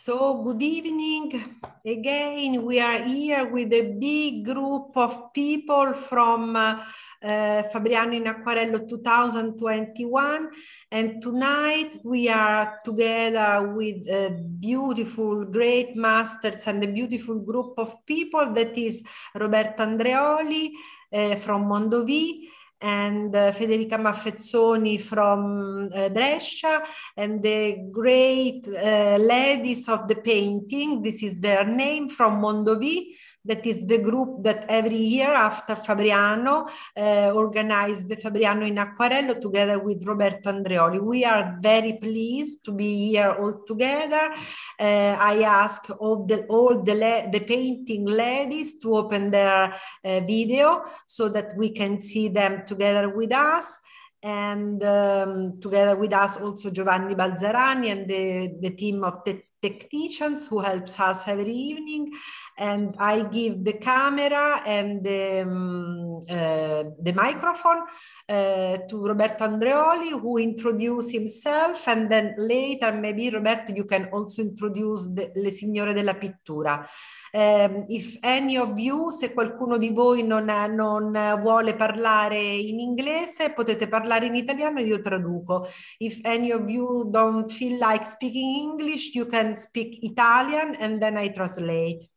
So good evening again. We are here with a big group of people from uh, uh, Fabriano in Acquarello 2021 and tonight we are together with a beautiful great masters and a beautiful group of people that is Roberto Andreoli uh, from Mondovì and uh, Federica Maffezzoni from uh, Brescia and the great uh, ladies of the painting. This is their name from Mondovì that is the group that every year after Fabriano uh, organized the Fabriano in Acquarello together with Roberto Andreoli. We are very pleased to be here all together. Uh, I ask all the, all the, the painting ladies to open their uh, video so that we can see them together with us and um, together with us also Giovanni Balzarani and the, the team of the technicians who helps us every evening and I give the camera and the, um, uh, the microphone uh, to Roberto Andreoli who introduce himself and then later maybe Roberto you can also introduce the, Le Signore della Pittura. Um, if any of you, se qualcuno di voi non, non vuole parlare in inglese, potete parlare in italiano e io traduco. If any of you don't feel like speaking English, you can speak Italian and then I translate.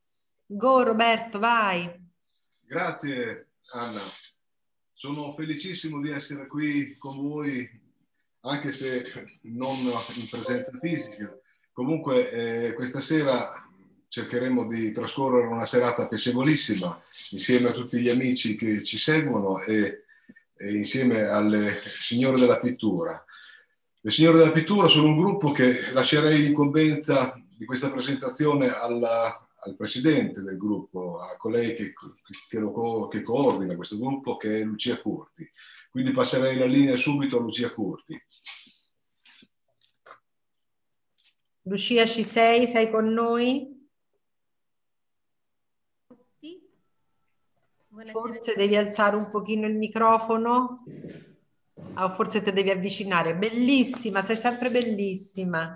Go Roberto, vai. Grazie Anna. Sono felicissimo di essere qui con voi, anche se non in presenza fisica. Comunque eh, questa sera cercheremo di trascorrere una serata piacevolissima insieme a tutti gli amici che ci seguono e, e insieme alle signore della pittura. Le signore della pittura sono un gruppo che lascerei l'incombenza di questa presentazione alla, al presidente del gruppo, a colei che, che, lo, che coordina questo gruppo, che è Lucia Curti. Quindi passerei la linea subito a Lucia Curti. Lucia, ci sei? Sei con noi? Buonasera. Forse devi alzare un pochino il microfono. O forse ti devi avvicinare. Bellissima, sei sempre bellissima.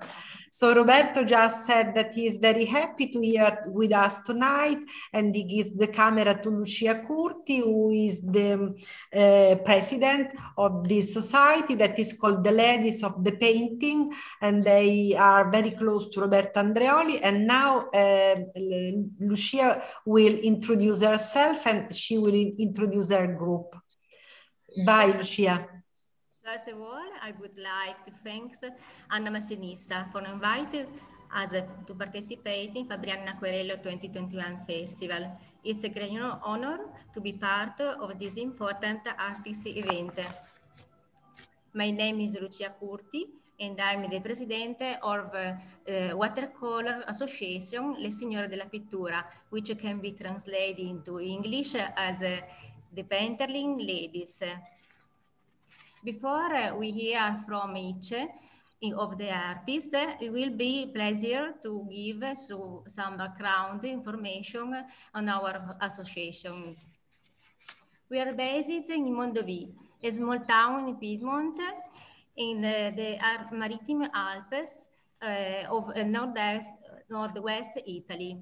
So Roberto just said that he is very happy to hear with us tonight and he gives the camera to Lucia Curti, who is the uh, president of this society that is called the Ladies of the Painting and they are very close to Roberto Andreoli and now uh, Lucia will introduce herself and she will introduce her group. Bye Lucia. First of all, I would like to thank Anna Massinissa for inviting us to participate in Fabriano Acquerello 2021 Festival. It's a great honor to be part of this important artistic event. My name is Lucia Curti and I'm the president of uh, Watercolor Association Le Signore della Pittura, which can be translated into English as uh, the Painterling Ladies. Before uh, we hear from each of the artists, it will be a pleasure to give so, some background information on our association. We are based in Mondovì, a small town in Piedmont, in the, the Maritime Alps uh, of uh, Northwest, Northwest Italy.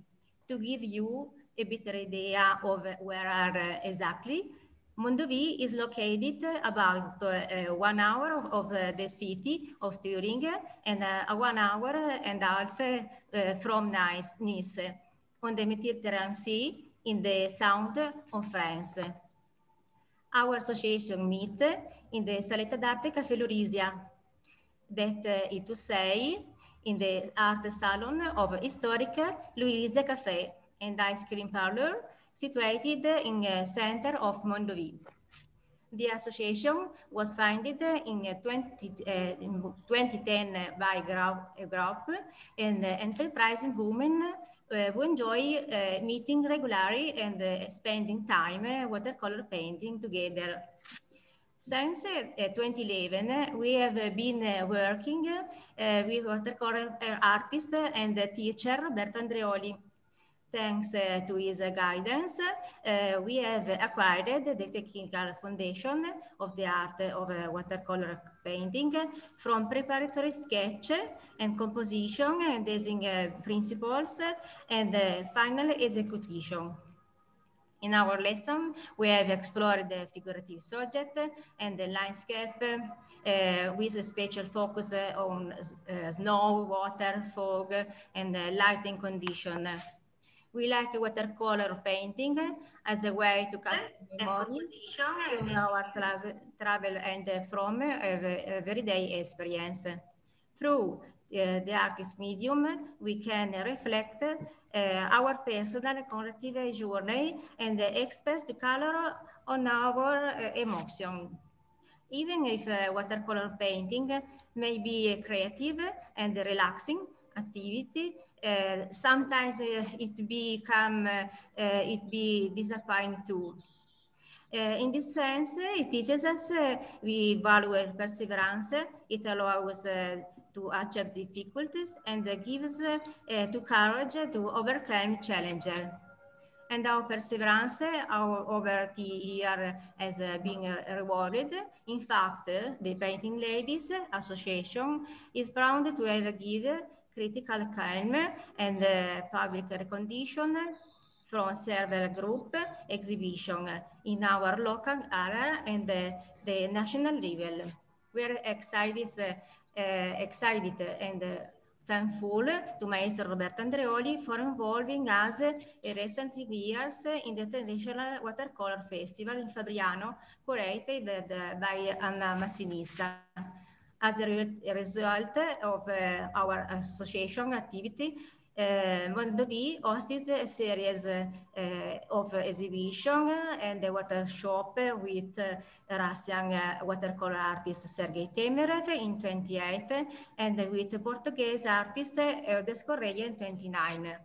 To give you a better idea of where are uh, exactly, Mondovì is located about uh, one hour of, uh, the city of Thuringia and uh, one hour and a half uh, from nice, on the Mediterranean Sea in the south of France. Our association meet in the Saletta d'Arte Café Lorisia, that uh, is to say, in the art salon of historic Louise Café and ice cream parlor situated in the center of Mondovì. The association was founded in, 20, uh, in 2010 by a group and enterprising women uh, who enjoy uh, meeting regularly and uh, spending time uh, watercolor painting together. Since uh, 2011, we have been working with watercolor artist and teacher Roberto Andreoli thanks uh, to his uh, guidance, uh, we have acquired the technical foundation of the art of watercolor painting from preparatory sketch and composition and design principles and final execution. In our lesson, we have explored the figurative subject and the landscape uh, with a special focus on uh, snow, water, fog, and lighting condition. We like watercolor painting as a way to capture memories from our travel, travel and from everyday experience. Through uh, the artist medium, we can reflect uh, our personal collective journey and express the color on our uh, emotion. Even if watercolor painting may be a creative and relaxing activity, uh, sometimes uh, it become uh, uh it be disappointing too. Uh, in this sense, uh, it teaches us we value perseverance. It allows to achieve difficulties and gives to courage to overcome challenges and our perseverance our, over the year has uh, been rewarded. In fact, the Painting Ladies Association is proud to have given critical calm and uh, public recognition from several group exhibition in our local area and uh, the national level. We're excited, uh, excited and thankful to Maestro Roberto Andreoli for involving us in recent years in the International Watercolor Festival in Fabriano, curated by Anna Massinissa. As a, re a result of uh, our association activity, uh, Mondovì hosted a series uh, of exhibition and a workshop with uh, Russian uh, watercolor artist Sergei Temerev in 28 and with Portuguese artist Eudes Correia in 29.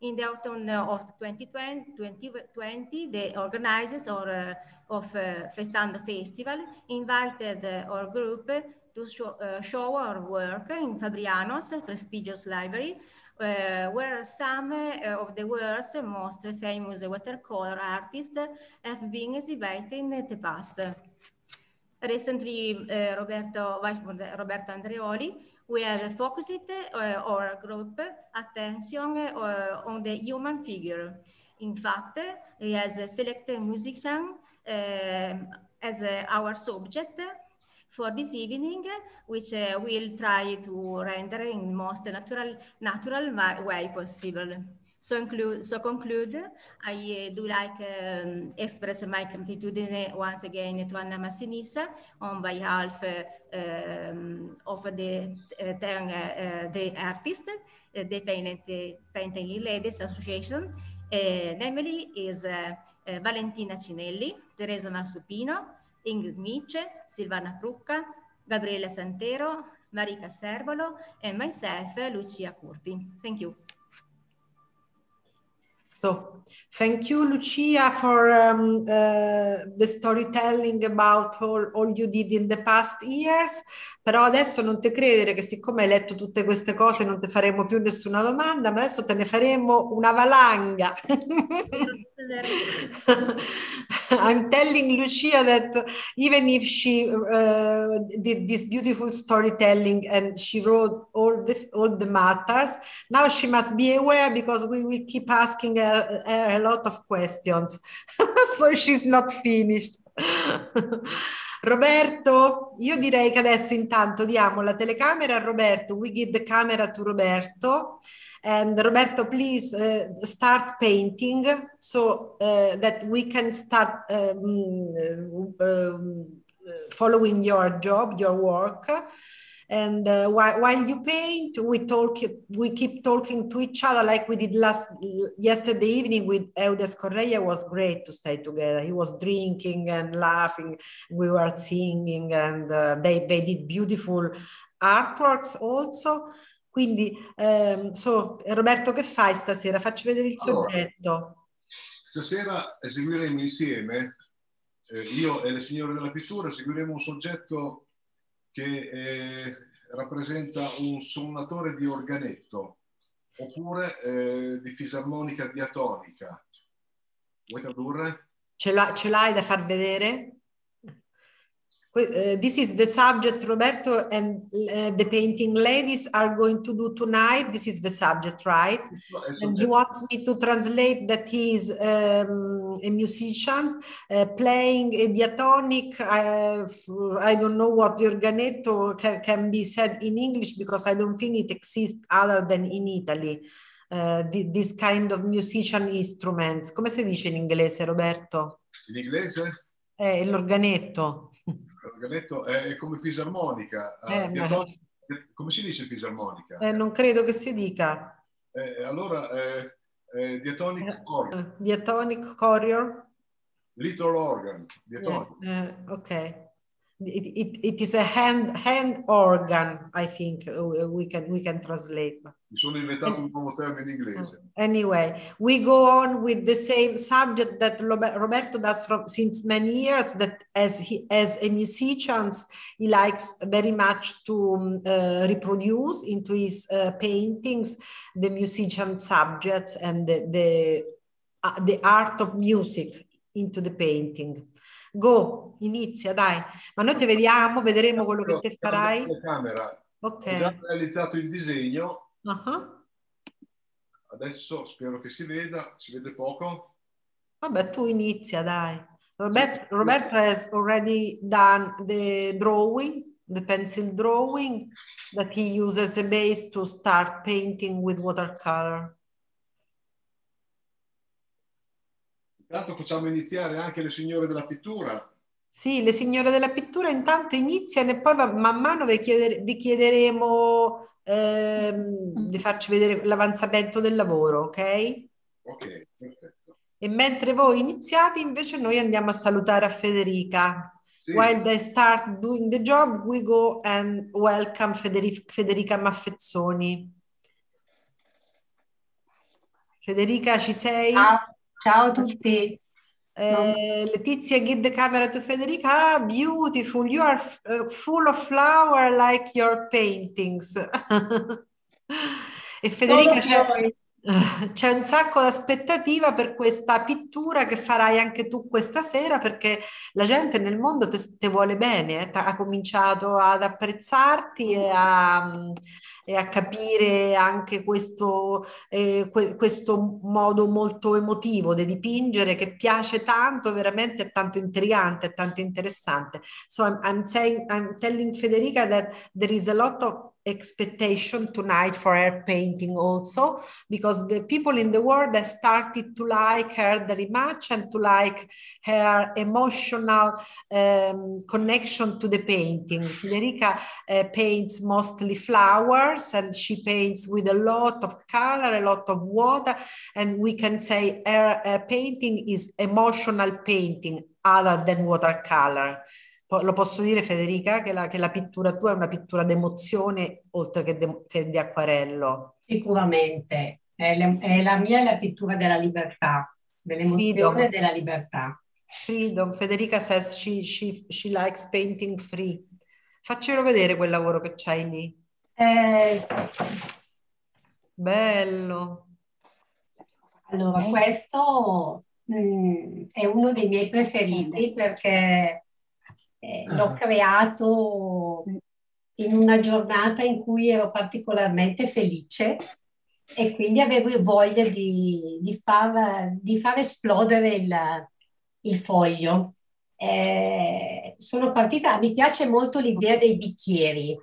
In the autumn of 2020, 2020 the organizers or, uh, of Festando Festival invited our group to show, show our work in Fabriano's prestigious library uh, where some uh, of the world's most famous watercolor artists have been exhibited in the past. Recently, uh, Roberto, Roberto Andreoli, we have focused uh, our group attention uh, on the human figure. In fact, he has selected musician uh, as our subject for this evening, which uh, we'll try to render in the most natural, natural way possible. So, include, so conclude, I uh, do like um, express my gratitude once again to Anna Massinissa on behalf uh, um, of the, uh, ten, uh, the artist, uh, the Painting, Painting Ladies Association, namely is Valentina Cinelli, Teresa Marsupino, Ingrid Mice, Silvana Prucca, Gabriele Santero, Marika Servolo, and myself, Lucia Curti. Thank you. So thank you, Lucia, for um, uh, the storytelling about all, all you did in the past years. Però adesso non ti credere che siccome hai letto tutte queste cose non ti faremo più nessuna domanda, ma adesso te ne faremo una valanga. I'm telling Lucia that even if she uh, did this beautiful storytelling and she wrote all the all the matters, now she must be aware because we will keep asking her, her a lot of questions, so she's not finished. Roberto, io direi che adesso intanto diamo la telecamera a Roberto. We give the camera to Roberto. And Roberto, please uh, start painting so uh, that we can start um, um, following your job, your work. And uh, while, while you paint, we talk, we keep talking to each other like we did last yesterday evening with Eudes Correa. It was great to stay together. He was drinking and laughing. We were singing, and uh, they they did beautiful artworks also. Quindi, um, so, Roberto, che fai stasera? Facci vedere il allora, soggetto. Stasera eseguiremo insieme, eh, io e le signore della pittura, eseguiremo un soggetto che eh, rappresenta un suonatore di organetto. oppure eh, di fisarmonica diatonica. Vuoi tradurre? Ce, l'hai da far vedere? Uh, this is the subject Roberto and uh, the painting ladies are going to do tonight. This is the subject, right? And he wants me to translate that he is um, a musician uh, playing a diatonic. Uh, I don't know what the organetto can, can, be said in English because I don't think it exists other than in Italy. Uh, this kind of musician instruments. Come si dice in inglese, Roberto? In inglese? Eh, l'organetto l'organetto è come fisarmonica. Eh, ma... Come si dice fisarmonica? Eh, non credo che si dica. Eh, allora, eh, diatonic eh, chorior. Diatonic chorior. Little organ. Diatonic. Eh, ok. It, it, it is a hand hand organ i think uh, we can we can translate. Mi sono inventato un nuovo termine in inglese. Anyway we go on with the same subject that roberto does from since many years that as he as a musician he likes very much to um, uh, reproduce into his uh, paintings the musician subjects and the the, uh, the art of music into the painting Go, inizia, dai. Ma noi ti vediamo, vedremo quello che te farai. Camera. Ok. Ho già realizzato il disegno. Uh-huh. Adesso spero che si veda, si vede poco. Vabbè, tu inizia, dai. Robert, Roberto has already done the drawing, the pencil drawing that he uses as a base to start painting with watercolor. Intanto facciamo iniziare anche le signore della pittura. Sì, le signore della pittura intanto iniziano e poi man mano vi, chieder vi chiederemo ehm, di farci vedere l'avanzamento del lavoro, ok? Ok, perfetto. E mentre voi iniziate, invece noi andiamo a salutare a Federica. Sì. While they start doing the job, we go and welcome Federica, Federica Maffezzoni. Federica, ci sei? Ciao. Ciao a tutti. Uh, Letizia, give the camera to Federica. Ah, beautiful. You are uh, full of flower like your paintings. e Federica c'è, c'è, un sacco di aspettativa per questa pittura che farai anche tu questa sera perché la gente nel mondo ti vuole bene, eh? ha cominciato ad apprezzarti e a e a capire anche questo, eh, que- questo modo molto emotivo di dipingere che piace tanto, veramente è tanto intrigante, è tanto interessante. So I'm, I'm saying, I'm telling Federica that there is a lot of expectation tonight for her painting also because the people in the world have started to like her very much and to like her emotional um, connection to the painting. Federica uh, paints mostly flowers and she paints with a lot of color, a lot of water, and we can say her uh, painting is emotional painting other than watercolor. Lo posso dire Federica che la, che la pittura tua è una pittura d'emozione oltre che, de, che di acquarello. Sicuramente, è, le, è, la mia è la pittura della libertà, dell'emozione e della libertà. Freedom, Federica says she, she, she likes painting free. Faccelo vedere quel lavoro che c'hai lì. Eh, Bello. Allora, questo mh, mm, è uno dei miei preferiti perché eh, l'ho creato in una giornata in cui ero particolarmente felice e quindi avevo voglia di, di, far, di far, esplodere il, il foglio. Eh, sono partita, mi piace molto l'idea dei bicchieri.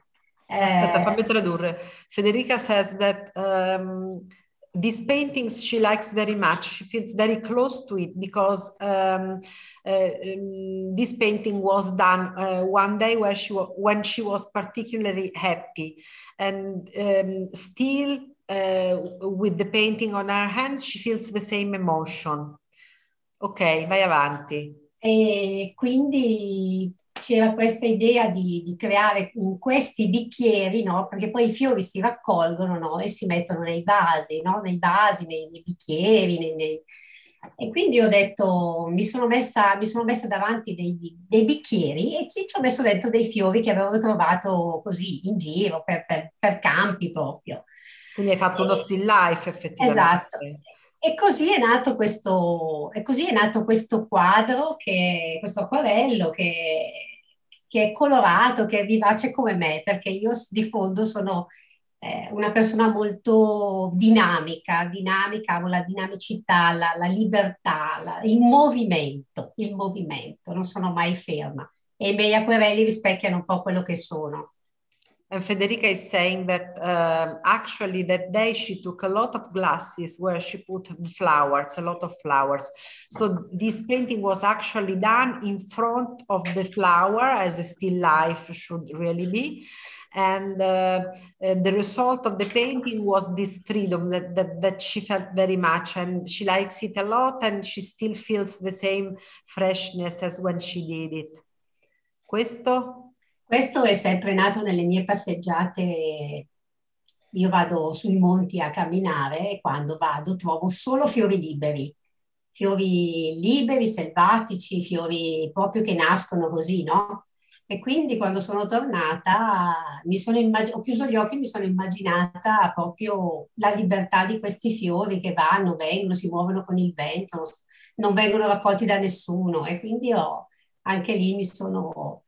Aspetta, fammi tradurre. Federica says that um, these paintings she likes very much. She feels very close to it because um, uh, um, this painting was done uh, one day where she when she was particularly happy, and um, still uh, with the painting on her hands, she feels the same emotion. Ok, vai avanti. E quindi c'era questa idea di, di, creare in questi bicchieri, no? perché poi i fiori si raccolgono no? e si mettono nei vasi, no? nei vasi, nei, nei bicchieri. Nei, nei... E quindi ho detto, mi sono messa, mi sono messa davanti dei, dei, bicchieri e ci, ho messo dentro dei fiori che avevo trovato così in giro, per, per, per campi proprio. Quindi hai fatto uno still life effettivamente. Esatto. E così è nato questo, e così è nato questo quadro, che, questo acquarello che, che è colorato, che è vivace come me, perché io di fondo sono eh, una persona molto dinamica, dinamica, amo la dinamicità, la, la libertà, la, il movimento, il movimento, non sono mai ferma. E i miei acquarelli rispecchiano un po' quello che sono. And Federica is saying that uh, actually that day she took a lot of glasses where she put flowers, a lot of flowers. So this painting was actually done in front of the flower as a still life should really be. And uh, uh, the result of the painting was this freedom that, that, that she felt very much and she likes it a lot and she still feels the same freshness as when she did it. Questo Questo è sempre nato nelle mie passeggiate. Io vado sui monti a camminare e quando vado trovo solo fiori liberi, fiori liberi, selvatici, fiori proprio che nascono così, no? E quindi quando sono tornata sono immag- ho chiuso gli occhi e mi sono immaginata proprio la libertà di questi fiori che vanno, vengono, si muovono con il vento, non vengono raccolti da nessuno e quindi ho, anche lì mi sono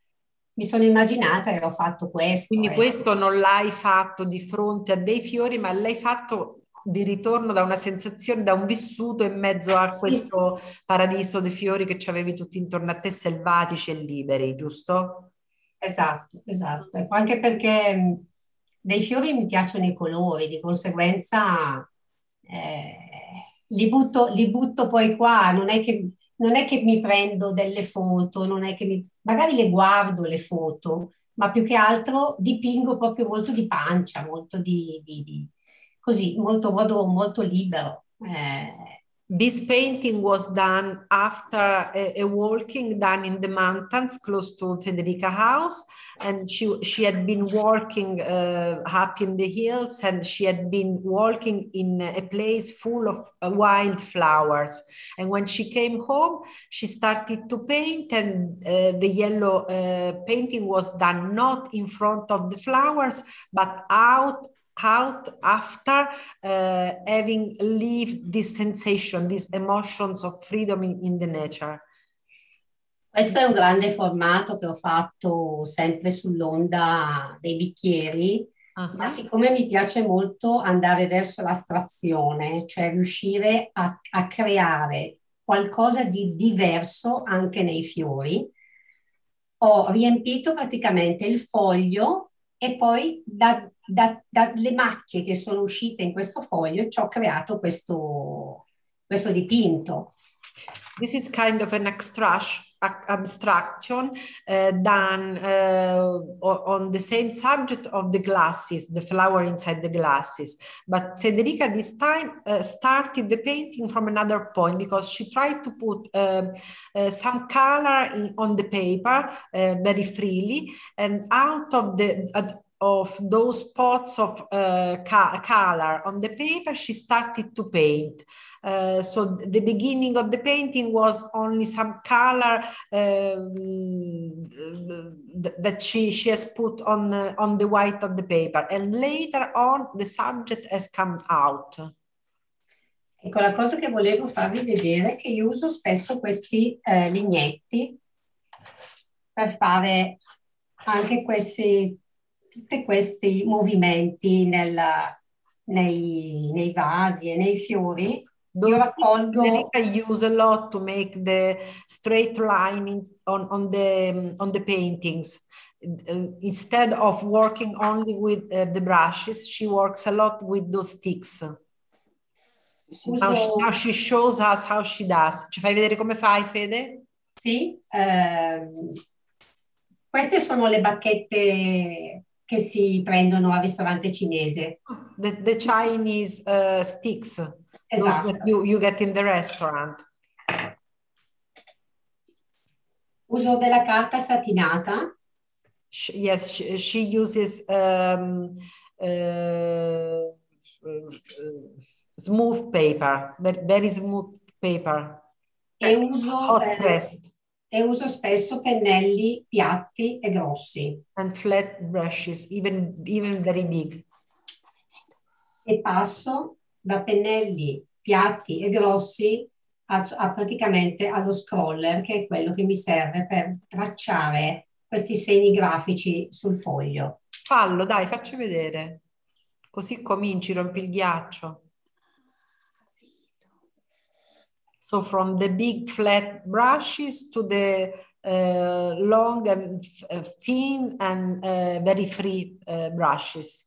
mi sono immaginata e ho fatto questo. Quindi eh. questo non l'hai fatto di fronte a dei fiori, ma l'hai fatto di ritorno da una sensazione, da un vissuto in mezzo a sì. questo paradiso dei fiori che ci avevi tutti intorno a te, selvatici e liberi, giusto? Esatto, esatto. E anche perché dei fiori mi piacciono i colori, di conseguenza eh, li, butto, li butto poi qua, non è che non è che mi prendo delle foto, non è che mi, magari le guardo le foto, ma più che altro dipingo proprio molto di pancia, molto di, di, di così, molto modo molto libero. Eh, This painting was done after a, a, walking done in the mountains close to Federica house. And she, she had been walking uh, up in the hills and she had been walking in a place full of uh, wildflowers. And when she came home, she started to paint and uh, the yellow uh, painting was done not in front of the flowers, but out out after uh, having lived this sensation, these emotions of freedom in, in the nature. Questo è un grande formato che ho fatto sempre sull'onda dei bicchieri, uh-huh. ma siccome mi piace molto andare verso l'astrazione, cioè riuscire a, a creare qualcosa di diverso anche nei fiori, ho riempito praticamente il foglio e poi da, da, dalle macchie che sono uscite in questo foglio ci ho creato questo, questo dipinto. This is kind of an abstraction uh, done uh, on the same subject of the glasses, the flower inside the glasses. But Federica this time uh, started the painting from another point because she tried to put uh, uh, some color in, on the paper uh, very freely and out of the of those spots of uh, color on the paper, she started to paint. Uh, so the beginning of the painting was only some color th- that she, she has put on, uh, on the white of the paper. And later on, the subject has come out. Ecco, la cosa che volevo farvi vedere è che io uso spesso questi eh, lignetti per fare anche questi tutti questi movimenti nella, nei, nei, vasi e nei fiori. Those io raccolgo... I use a lot to make the straight line in, on, on, the, on the paintings. Uh, instead of working only with uh, the brushes, she works a lot with those sticks. Uso... Now, she, now she shows us how she does. Ci fai vedere come fai, Fede? Sì, ehm, queste sono le bacchette che si prendono al ristorante cinese. The, the Chinese uh, sticks esatto. you, you get in the restaurant. Uso della carta satinata. She, yes, she, she uses um, uh, smooth paper, very smooth paper. E uso hot eh, pressed e uso spesso pennelli piatti e grossi. And flat brushes, even, even very big. e passo da pennelli piatti e grossi a, a praticamente allo scroller, che è quello che mi serve per tracciare questi segni grafici sul foglio. Fallo, dai, facci vedere. Così cominci, rompi il ghiaccio. So from the big flat brushes to the uh, long and uh, thin and uh, very free uh, brushes.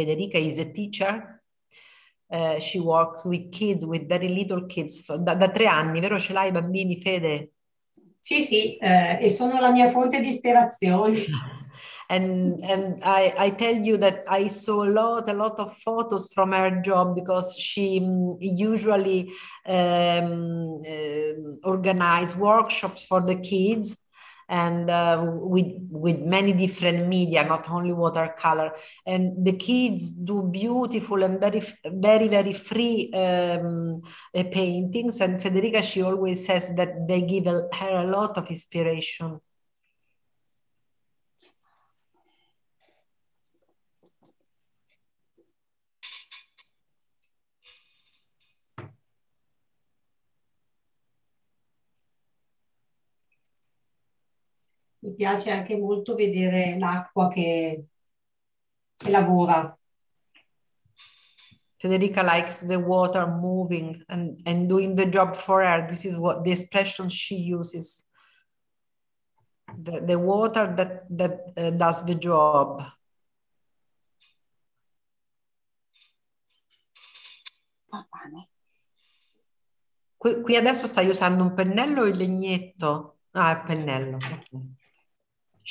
Federica is a teacher. Uh, she works with kids, with very little kids, da, da tre anni, vero? Ce l'hai i bambini, Fede? Sì, sì, eh, e sono la mia fonte di ispirazione. and and I, I tell you that I saw a lot a lot of photos from her job because she um, usually um, uh, organize workshops for the kids and uh, with with many different media, not only watercolor. And the kids do beautiful and very very very free um, uh, paintings. And Federica, she always says that they give her a lot of inspiration. Piace anche molto vedere l'acqua che, che lavora. Federica likes the water moving and, and doing the job for her. This is what the expression she uses. The, the water that, that uh, does the job. Qui, qui, adesso stai usando un pennello o il legnetto? Ah, il pennello. Okay.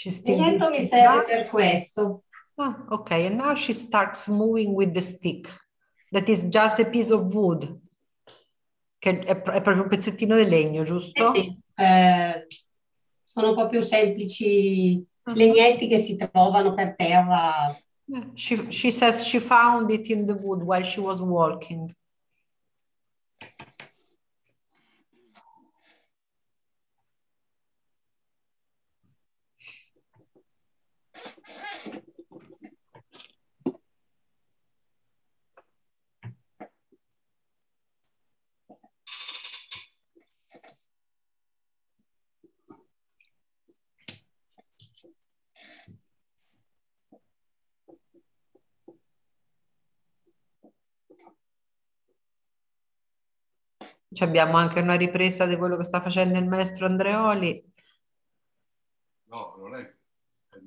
L'esempio mi serve per questo. Ah, ok, and now she starts moving with the stick. That is just a piece of wood. Che è, è proprio un pezzettino di legno, giusto? Eh sì, eh, sono proprio semplici uh-huh. legnetti che si trovano per terra. She, she says she found it in the wood while she was walking. Abbiamo anche una ripresa di quello che sta facendo il maestro Andreoli. No, non è.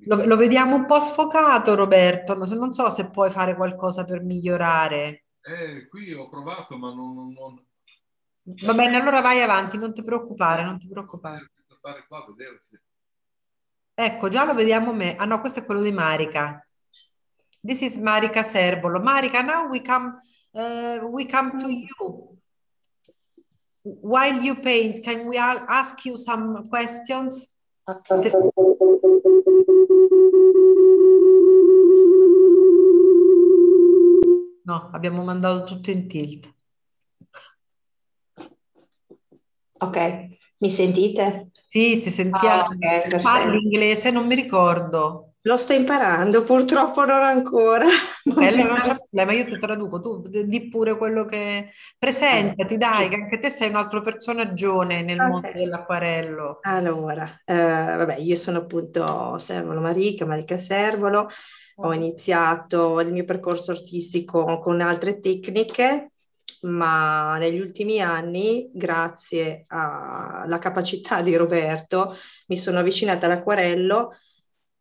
Lo, lo vediamo un po' sfocato, Roberto. Non so se puoi fare qualcosa per migliorare. Eh, qui ho provato, ma non, non... Va bene, allora vai avanti, non ti preoccupare, non ti preoccupare. Sì. Ecco, già lo vediamo me. Ah no, questo è quello di Marica. This is Marica Servolo. Marica, now we come, uh, we come to you. While you paint, can we ask you some questions? Okay. No, abbiamo mandato tutto in tilt. Ok, mi sentite? Sì, ti sentiamo. Ah, okay, Parli inglese, non mi ricordo. Lo sto imparando, purtroppo non ancora. Non, eh, problema, io ti traduco, tu di pure quello che... Presentati, dai, che anche te sei un altro personaggione nel okay. mondo dell'acquarello. Allora, eh, vabbè, io sono appunto Servolo Marica, Marica Servolo, ho iniziato il mio percorso artistico con altre tecniche, ma negli ultimi anni, grazie alla capacità di Roberto, mi sono avvicinata all'acquarello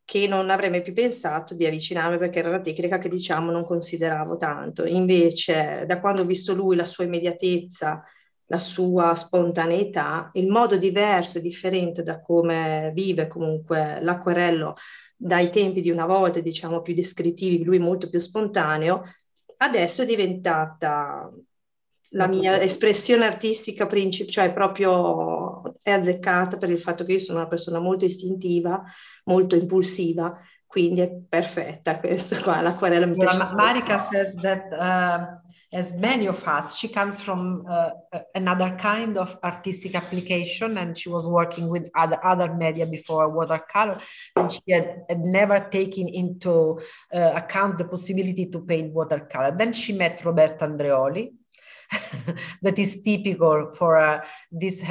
che non avrei più pensato di avvicinarmi perché era una tecnica che diciamo non consideravo tanto. Invece da quando ho visto lui, la sua immediatezza, la sua spontaneità, il modo diverso e differente da come vive comunque l'acquerello dai tempi di una volta, diciamo più descrittivi, lui molto più spontaneo, adesso è diventata la mia espressione artistica principale, cioè proprio è azzeccata per il fatto che io sono una persona molto istintiva, molto impulsiva, quindi è perfetta questa qua, l'acquarella mi piace. Well, Marika says that uh, as many of us, she comes from uh, another kind of artistic application and she was working with other, other media before watercolor and she had, had never taken into uh, account the possibility to paint watercolor. Then she met Roberto Andreoli that is typical for uh, this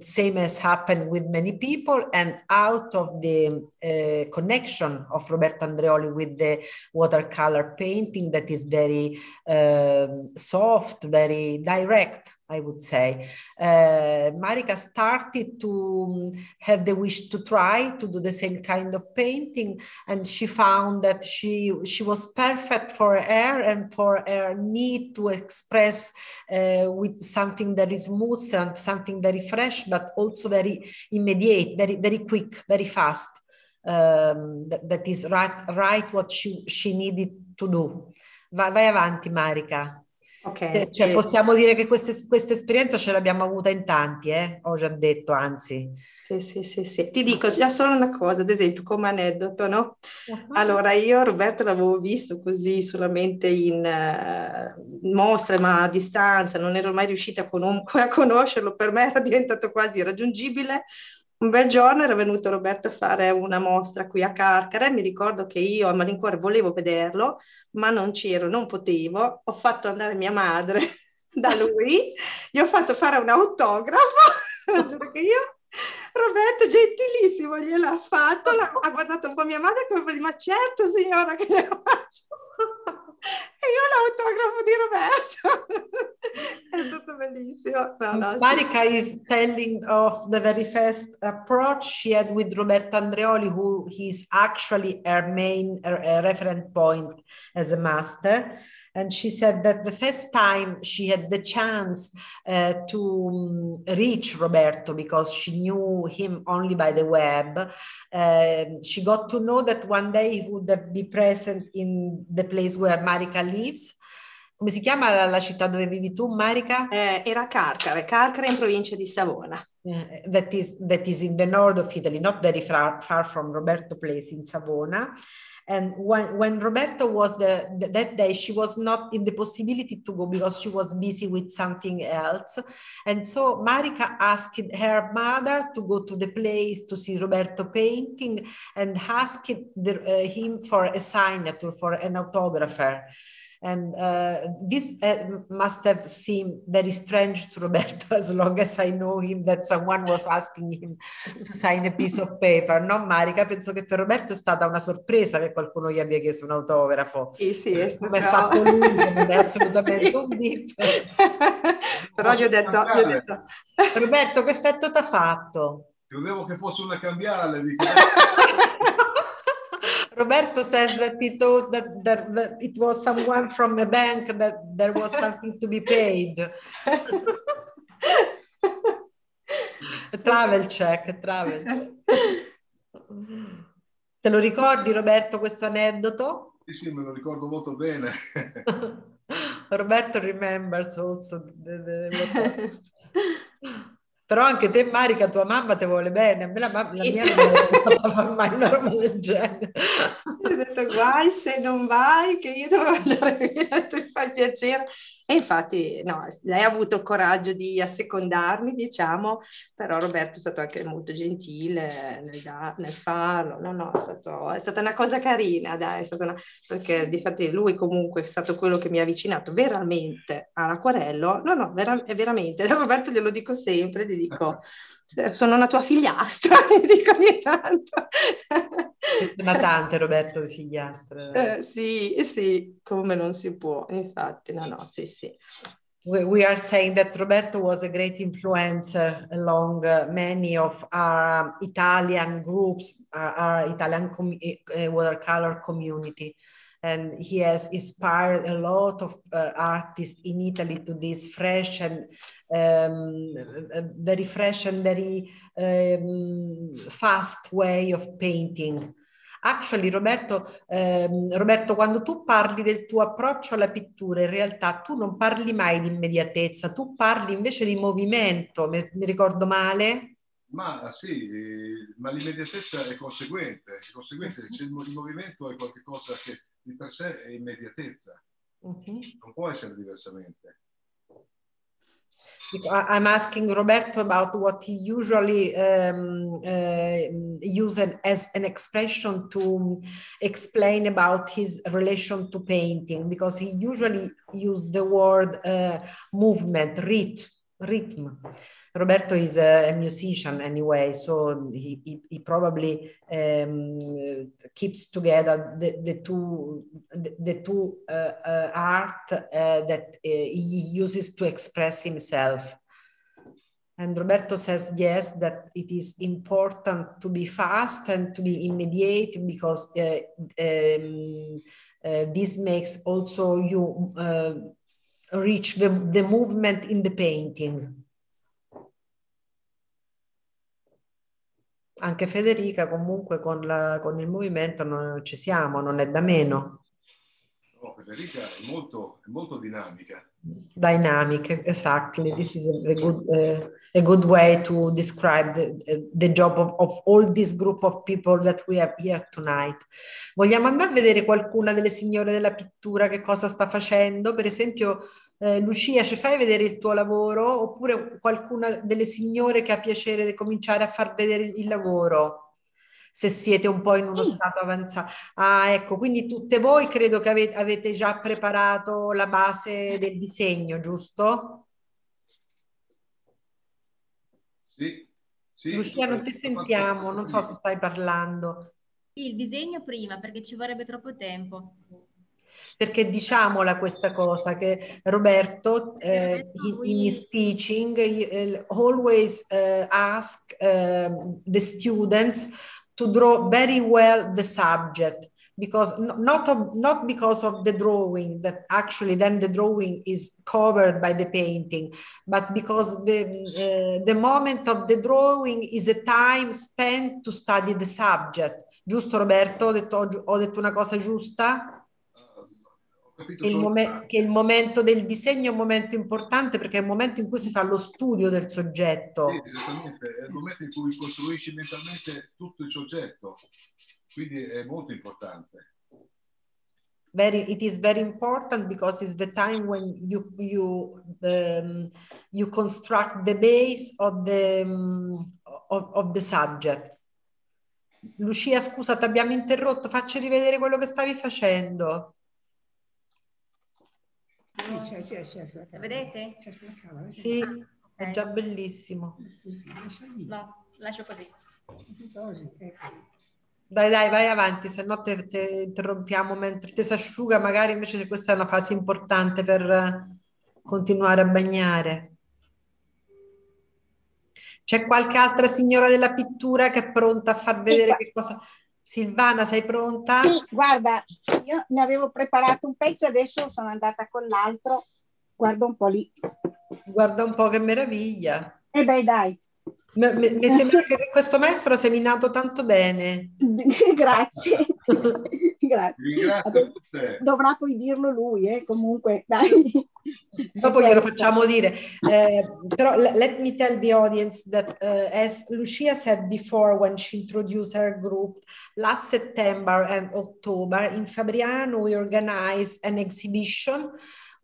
same has happened with many people and out of the uh, connection of roberto andreoli with the watercolor painting that is very um, soft very direct I would say. Uh, Marika started to have the wish to try to do the same kind of painting, and she found that she she was perfect for her and for her need to express uh, with something that is smooth and something very fresh, but also very immediate, very very quick, very fast. Um, that, that is right, right what she, she needed to do. Vai, vai avanti, Marika. Ok. Cioè, possiamo dire che questa esperienza ce l'abbiamo avuta in tanti, eh? Ho già detto, anzi. Sì, sì, sì, sì. Ti dico già solo una cosa, ad esempio, come aneddoto, no? Uh-huh. Allora, io Roberto l'avevo visto così solamente in uh, mostre, ma a distanza, non ero mai riuscita a, con- a conoscerlo, per me era diventato quasi irraggiungibile un bel giorno era venuto Roberto a fare una mostra qui a Carcare, mi ricordo che io a malincuore volevo vederlo, ma non c'ero, non potevo, ho fatto andare mia madre da lui, gli ho fatto fare un autografo, giuro che io Roberto gentilissimo gliel'ha fatto, ha guardato un po' mia madre come per dire, ma certo signora che le faccio. E io l'autografo di Roberto. È stato bellissimo. No, no, Marika is telling of the very first approach she had with Roberto Andreoli, who is actually her main uh, reference point as a master. And she said that the first time she had the chance uh, to um, reach Roberto because she knew him only by the web, uh, she got to know that one day he would be present in the place where Marika lives. Come si chiama la, la città dove vivi tu, Marika? Eh, era Carcare, Carcare in provincia di Savona. Uh, that, is, that is in the north of Italy, not very far, far from Roberto Place in Savona. And when, when Roberto was the, the, that day, she was not in the possibility to go because she was busy with something else. And so Marika asked her mother to go to the place to see Roberto painting and asked the, uh, him for a signature, for an autographer. And uh, this uh, must have seemed very strange to Roberto as long as I know him that someone was asking him to sign a piece of paper. No, Marica? Penso che per Roberto è stata una sorpresa che qualcuno gli abbia chiesto un autografo. Sì, sì, è Come è fatto lui, non è assolutamente un dip. Però gli ho, detto, gli ho detto... Roberto, che effetto ti ha fatto? Credevo che fosse una cambiale. Di... Roberto says that he thought that, that, that, it was someone from a bank that there was something to be paid. travel check, travel. Te lo ricordi Roberto questo aneddoto? Sì, sì, me lo ricordo molto bene. Roberto remembers also the, the Però anche te, Marica, tua mamma ti vuole bene. A me la, mamma, sì. la mia non mai una roba del genere. Ho detto, guai se non vai, che io devo andare via, ti fa piacere. E infatti, no, lei ha avuto il coraggio di assecondarmi, diciamo, però Roberto è stato anche molto gentile nel, nel farlo. No, no, è, stato, è, stata una cosa carina, dai, una, perché di fatti lui comunque è stato quello che mi ha avvicinato veramente all'acquarello. No, no, vera, è veramente. Roberto glielo dico sempre, gli dico sono una tua figliastra, dico ogni tanto. Ma tante Roberto figliastre. Eh, sì, sì, come non si può, infatti, no, no, sì, sì. We, we are saying that Roberto was a great influencer along uh, many of our Italian groups, uh, our Italian com- uh, watercolor community. And he has inspired a lot of uh, artists in Italy to this fresh and um, very fresh and very um, fast way of painting. Actually, Roberto, ehm, Roberto, quando tu parli del tuo approccio alla pittura, in realtà tu non parli mai di immediatezza, tu parli invece di movimento, mi, ricordo male? Ma sì, ma l'immediatezza è conseguente, è conseguente. Il, movimento è qualcosa che di per sé è immediatezza, mm-hmm. non può essere diversamente. I'm asking Roberto about what he usually um, uh, uses as an expression to explain about his relation to painting, because he usually use the word uh, movement, rhythm, rhythm. Roberto is a, a musician anyway, so he, he, he probably um, keeps together the, the two the, the two uh, uh, art uh, that uh, he uses to express himself. And Roberto says yes, that it is important to be fast and to be immediate because uh, um, uh, this makes also you reach the, the movement in the painting. Anche Federica comunque con, la, con il movimento non ci siamo, non è da meno. No, Federica è molto, è molto dinamica. Dynamic, exactly. This is a, a good, uh, a good way to describe the, the job of, of, all this group of people that we have here tonight. Vogliamo andare a vedere qualcuna delle signore della pittura che cosa sta facendo? Per esempio, eh, Lucia, ci fai vedere il tuo lavoro? Oppure qualcuna delle signore che ha piacere di cominciare a far vedere il lavoro? Se siete un po' in uno sì. stato avanzato. Ah, ecco, quindi tutte voi credo che avete, avete già preparato la base del disegno, giusto? Sì. sì Lucia, non ti sentiamo, non so se stai parlando. Il disegno prima, perché ci vorrebbe troppo tempo perché diciamola questa cosa che Roberto eh, in, his teaching always uh, ask uh, the students to draw very well the subject because not of, not because of the drawing that actually then the drawing is covered by the painting but because the uh, the moment of the drawing is a time spent to study the subject. Giusto Roberto? Ho detto, ho detto una cosa giusta il momen- che il momento del disegno è un momento importante perché è il momento in cui si fa lo studio del soggetto. Sì, esattamente, è il momento in cui costruisci mentalmente tutto il soggetto, quindi è molto importante. Very, it is very important because it's the time when you you um, you construct the base of the um, of, of the subject. Lucia, scusa, ti abbiamo interrotto, facci rivedere quello che stavi facendo. Sì, c'è, c'è, c'è, Vedete? Sì, è già bellissimo. No, lascio così. Dai, dai, vai avanti, se no te, te interrompiamo mentre ti si asciuga, magari invece se questa è una fase importante per continuare a bagnare. C'è qualche altra signora della pittura che è pronta a far vedere che cosa... Silvana, sei pronta? Sì, guarda, io ne avevo preparato un pezzo, adesso sono andata con l'altro. Guarda un po' lì. Guarda un po' che meraviglia. E eh beh, dai. Mi, mi sembra che questo maestro ha seminato tanto bene. Grazie. Grazie. Dovrà poi dirlo lui, eh? comunque, dai. Dopo glielo facciamo dire. Eh, però let me tell the audience that uh, as Lucia said before when she introduced her group, last September and October in Fabriano we organized an exhibition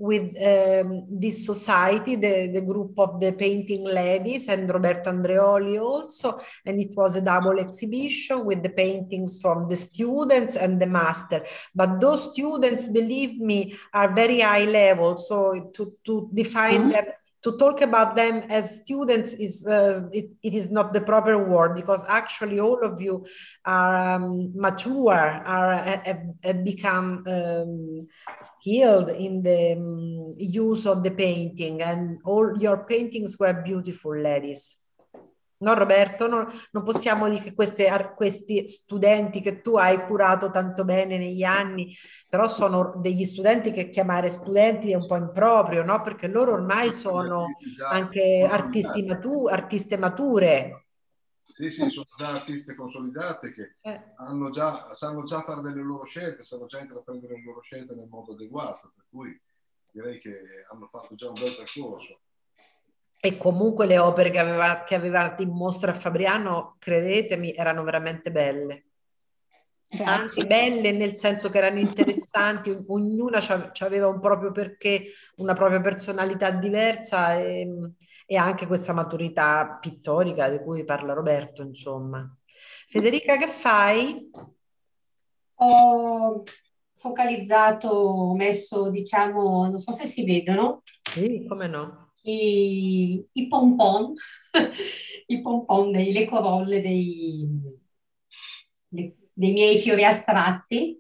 with um, this society, the, the group of the painting ladies and Roberto Andreoli also. And it was a double exhibition with the paintings from the students and the master. But those students, believe me, are very high level. So to, to define mm -hmm. them to talk about them as students is uh, it, it is not the proper word because actually all of you are um, mature are have, have become um, skilled in the um, use of the painting and all your paintings were beautiful ladies No Roberto, no, non possiamo dire che queste, questi studenti che tu hai curato tanto bene negli anni, però sono degli studenti che chiamare studenti è un po' improprio, no? Perché loro ormai sono anche artisti matu- artiste mature. Sì, sì, sono già artiste consolidate che eh. già, sanno già fare delle loro scelte, sanno già intraprendere le loro scelte nel modo adeguato, per cui direi che hanno fatto già un bel percorso. E comunque le opere che aveva, che aveva in mostra a Fabriano, credetemi, erano veramente belle. Grazie. Anzi, belle nel senso che erano interessanti, ognuna aveva un proprio perché, una propria personalità diversa e, e anche questa maturità pittorica di cui parla Roberto, insomma. Federica, che fai? Ho focalizzato, ho messo, diciamo, non so se si vedono. Sì, come no? I, i pompon, i pompon, dei, le corolle dei, dei, miei fiori astratti.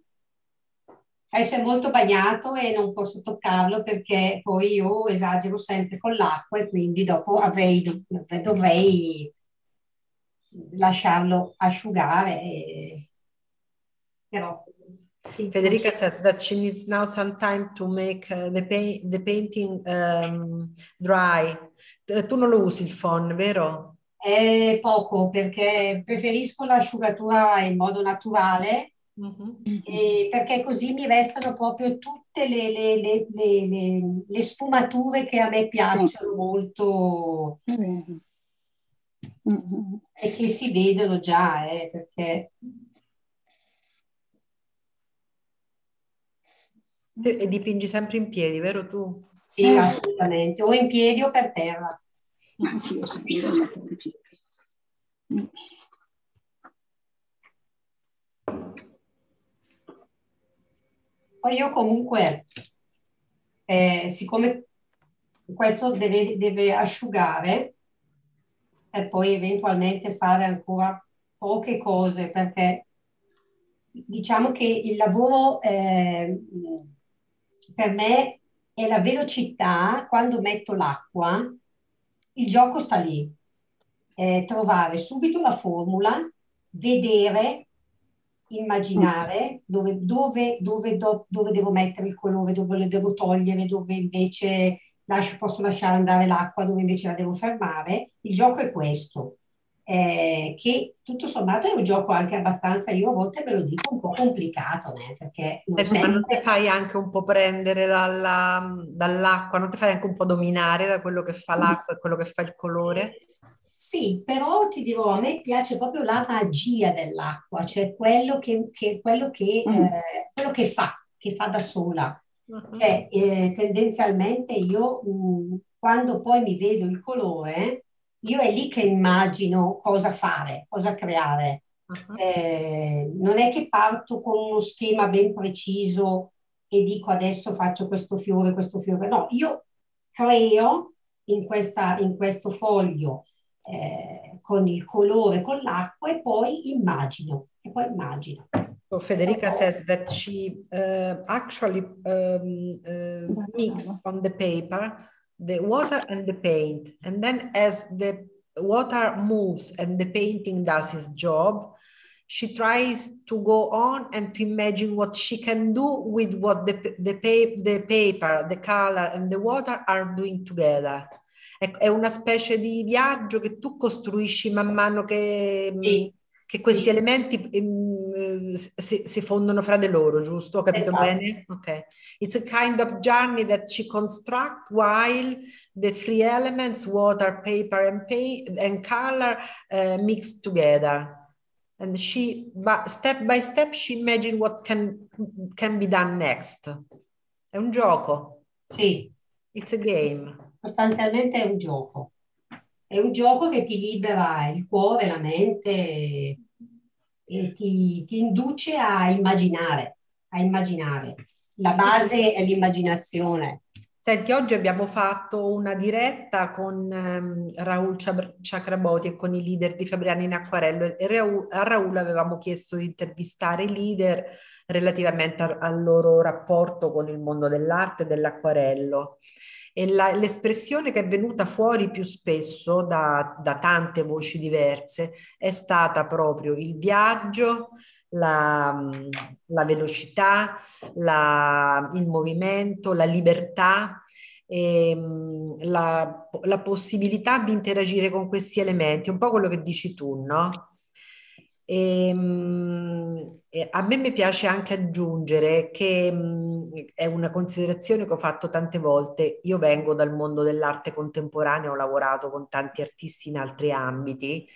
Adesso è molto bagnato e non posso toccarlo perché poi io esagero sempre con l'acqua e quindi dopo avrei, dovrei lasciarlo asciugare. Però Federica says that she needs now some time to make uh, the, paint, the painting um, dry. Tu non lo usi il phon, vero? È poco perché preferisco l'asciugatura in modo naturale uh-huh. perché così mi restano proprio tutte le, le, le, le sfumature che a me piacciono molto uh-huh. e che si vedono già, eh, perché E dipingi sempre in piedi, vero tu? Sì, assolutamente, o in piedi o per terra. Anch'io sempre mettere in piedi. Poi io comunque, eh, siccome questo deve, deve asciugare e poi eventualmente fare ancora poche cose perché diciamo che il lavoro eh, per me è la velocità quando metto l'acqua, il gioco sta lì. Eh, trovare subito la formula, vedere, immaginare dove, dove, dove, do, dove, devo mettere il colore, dove lo devo togliere, dove invece lascio, posso lasciare andare l'acqua, dove invece la devo fermare. Il gioco è questo eh, che tutto sommato è un gioco anche abbastanza, io a volte ve lo dico, un po' complicato, né? perché non, sempre... non ti fai anche un po' prendere dalla, dall'acqua, non ti fai anche un po' dominare da quello che fa l'acqua e quello che fa il colore? Sì, però ti dirò, a me piace proprio la magia dell'acqua, cioè quello che, che, quello che, mm. eh, quello che fa, che fa da sola. Uh-huh. Cioè, eh, tendenzialmente io mh, mm, quando poi mi vedo il colore, io è lì che immagino cosa fare, cosa creare. Uh-huh. Eh, non è che parto con uno schema ben preciso e dico adesso faccio questo fiore, questo fiore. No, io creo in, questa, in questo foglio eh, con il colore, con l'acqua e poi immagino. E poi immagino. So Federica says that she uh, actually um, uh, mixed on the paper the water and the paint. And then as the water moves and the painting does its job, she tries to go on and to imagine what she can do with what the, the, the paper, the color and the water are doing together. È una specie di viaggio che tu costruisci man mano che... Sì che questi sì. elementi um, si, si, fondono fra di loro, giusto? Ho capito esatto. bene? Ok. It's a kind of journey that she construct while the three elements, water, paper and paint and color uh, mix together. And she, but step by step, she imagine what can, can be done next. È un gioco. Sì. It's a game. Sostanzialmente è un gioco. È un gioco che ti libera il cuore, la mente e ti, ti induce a immaginare, a immaginare. La base è l'immaginazione. Senti, oggi abbiamo fatto una diretta con um, Raul Chakraborty e con i leader di Fabriani in Acquarello Raul, a Raul avevamo chiesto di intervistare i leader relativamente al loro rapporto con il mondo dell'arte e dell'acquarello. E la, l'espressione che è venuta fuori più spesso da, da tante voci diverse è stata proprio il viaggio, la, la velocità, la, il movimento, la libertà, ehm, la, la, possibilità di interagire con questi elementi, un po' quello che dici tu, no? E, ehm, e a me mi piace anche aggiungere che mh, è una considerazione che ho fatto tante volte. Io vengo dal mondo dell'arte contemporanea, ho lavorato con tanti artisti in altri ambiti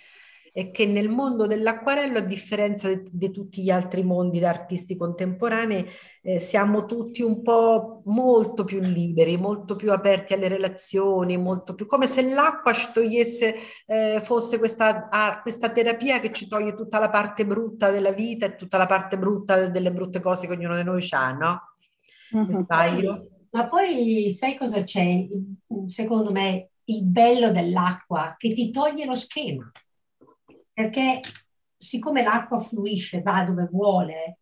è che nel mondo dell'acquarello, a differenza di, tutti gli altri mondi da artisti contemporanei, eh, siamo tutti un po' molto più liberi, molto più aperti alle relazioni, molto più come se l'acqua ci togliesse, eh, fosse questa, ah, questa terapia che ci toglie tutta la parte brutta della vita e tutta la parte brutta delle brutte cose che ognuno di noi ha, no? Mm-hmm. Sbaglio? Ma poi sai cosa c'è? Secondo me il bello dell'acqua che ti toglie lo schema perché siccome l'acqua fluisce, va dove vuole,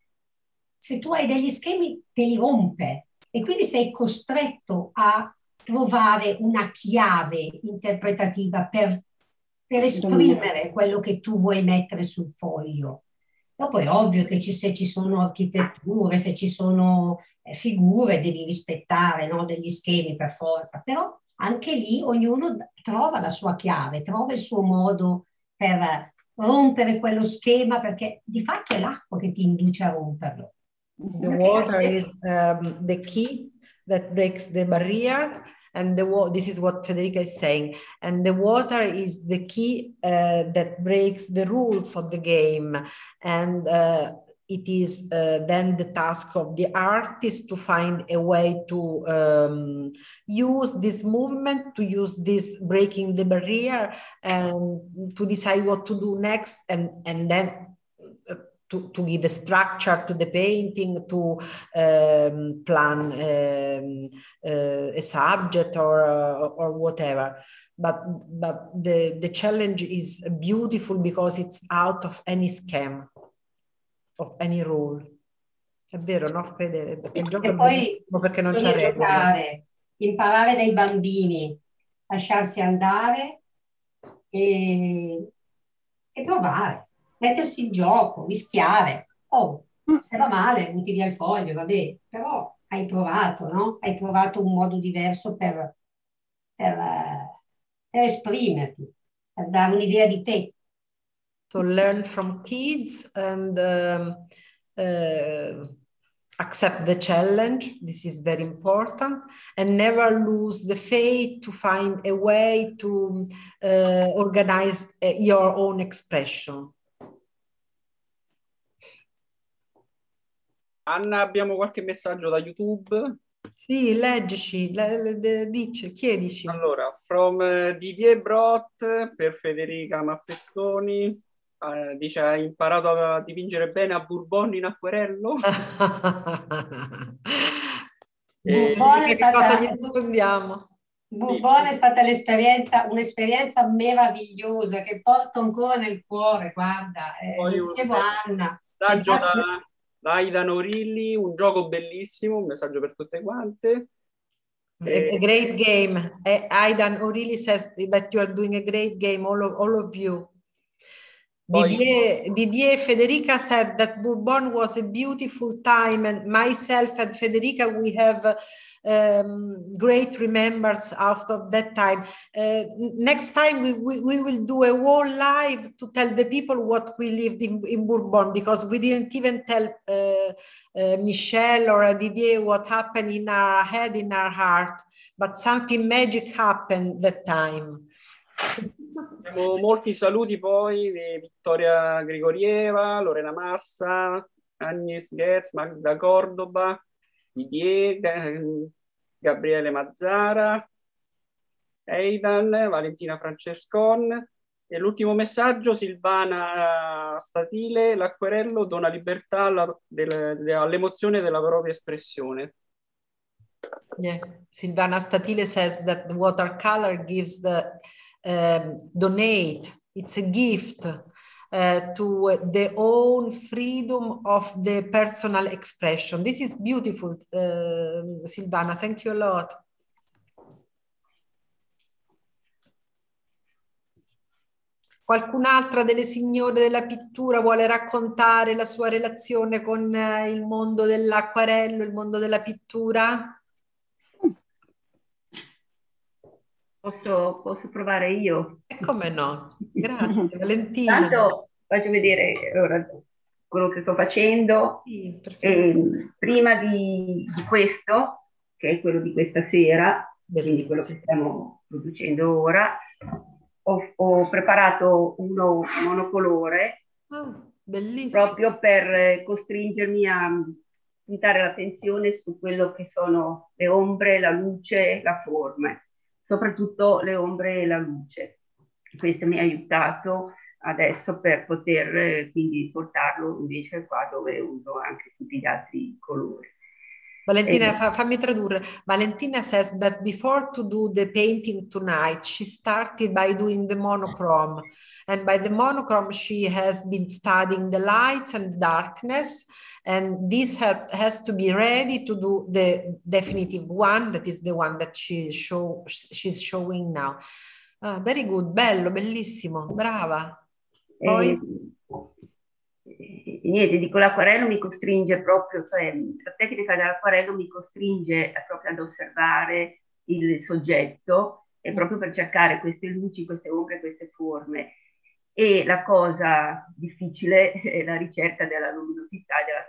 se tu hai degli schemi te li rompe e quindi sei costretto a trovare una chiave interpretativa per, per esprimere quello che tu vuoi mettere sul foglio. Dopo è ovvio che ci, se ci sono architetture, se ci sono eh, figure, devi rispettare no, degli schemi per forza, però anche lì ognuno trova la sua chiave, trova il suo modo per rompere quello schema perché di fatto è l'acqua che ti induce a romperlo. The water is um, the key that breaks the barrier and the this is what Federica is saying and the water is the key uh, that breaks the rules of the game and uh, it is uh, then the task of the artist to find a way to um, use this movement, to use this breaking the barrier, and to decide what to do next, and and then. Uh, to, to give a structure to the painting, to um, plan um, uh, a subject or, uh, or whatever but but the the challenge is beautiful because it's out of any scam of any rule. È vero, no Fede? Perché il gioco e è poi perché non c'è giocare, imparare dai bambini, lasciarsi andare e, e provare, mettersi in gioco, mischiare. Oh, mm. se va male, butti via il foglio, vabbè, però hai provato, no? Hai trovato un modo diverso per, per, per esprimerti, per dare un'idea di te. So learn from kids and um, uh, accept the challenge. This is very important. And never lose the faith to find a way to uh, organize uh, your own expression. Anna, abbiamo qualche messaggio da YouTube? Sì, leggici, le, le, dici, chiedici. Allora, from uh, Didier Brot per Federica Maffezzoni, eh, dice hai imparato a dipingere bene a Bourbon in acquerello? Bourbon è stata... Bourbon sì. è stata l'esperienza, un'esperienza meravigliosa che porto ancora nel cuore, guarda, eh, dicevo Anna. Messaggio stato... da, da Aidan Orilli, un gioco bellissimo, un messaggio per tutte quante. A, great game. Aidan O'Reilly says that you are doing a great game, all of, all of you. Didier, Didier Federica said that Bourbon was a beautiful time, and myself and Federica, we have um, great remembrance after that time. Uh, next time, we, we, we, will do a whole live to tell the people what we lived in, in Bourbon because we didn't even tell uh, uh, Michelle or Didier what happened in our head, in our heart, but something magic happened that time. Abbiamo molti saluti poi di Vittoria Grigorieva, Lorena Massa, Agnes Getz, Magda Cordoba, Didier, Gabriele Mazzara, Eidan, Valentina Francescon e l'ultimo messaggio Silvana Statile, l'acquerello dona libertà alla, del, all'emozione della propria espressione. Yeah. Silvana Statile says that watercolor gives the donate. It's a gift uh, to the own freedom of the personal expression. This is beautiful, uh, Silvana. Thank you a lot. Qualcun'altra delle signore della pittura vuole raccontare la sua relazione con eh, il mondo dell'acquarello, il mondo della pittura? Posso, posso provare io? E come no? Grazie Valentina. Tanto faccio vedere allora, quello che sto facendo. Sì, eh, prima di, di, questo, che è quello di questa sera, Bellissimo. quindi quello che stiamo producendo ora, ho, ho preparato uno monocolore oh, proprio per costringermi a puntare l'attenzione su quello che sono le ombre, la luce, la forma, soprattutto le ombre e la luce. Questo mi ha aiutato adesso per poter eh, quindi portarlo invece qua dove uso anche tutti gli altri colori. Valentina, fa, fammi tradurre. Valentina says that before to do the painting tonight, she started by doing the monochrome. And by the monochrome, she has been studying the lights and darkness. And this have, has to be ready to do the definitive one, that is the one that she show, she's showing now. Ah, very good, bello, bellissimo, brava. Poi? E, niente, dico l'acquarello mi costringe proprio, cioè la tecnica dell'acquarello mi costringe proprio ad osservare il soggetto e proprio per cercare queste luci, queste ombre, queste forme. E la cosa difficile è la ricerca della luminosità e della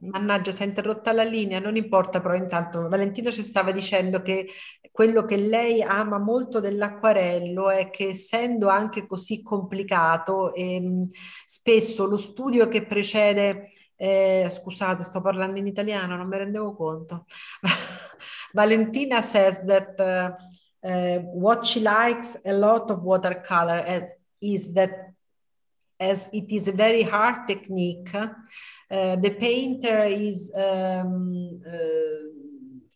Mannaggia, si è interrotta la linea, non importa, però intanto Valentina ci stava dicendo che quello che lei ama molto dell'acquarello è che essendo anche così complicato, ehm, spesso lo studio che precede, eh, scusate, sto parlando in italiano, non mi rendevo conto. Valentina says that uh, uh, what she likes a lot of watercolor is that as it is a very hard technique, uh, the painter is um, uh,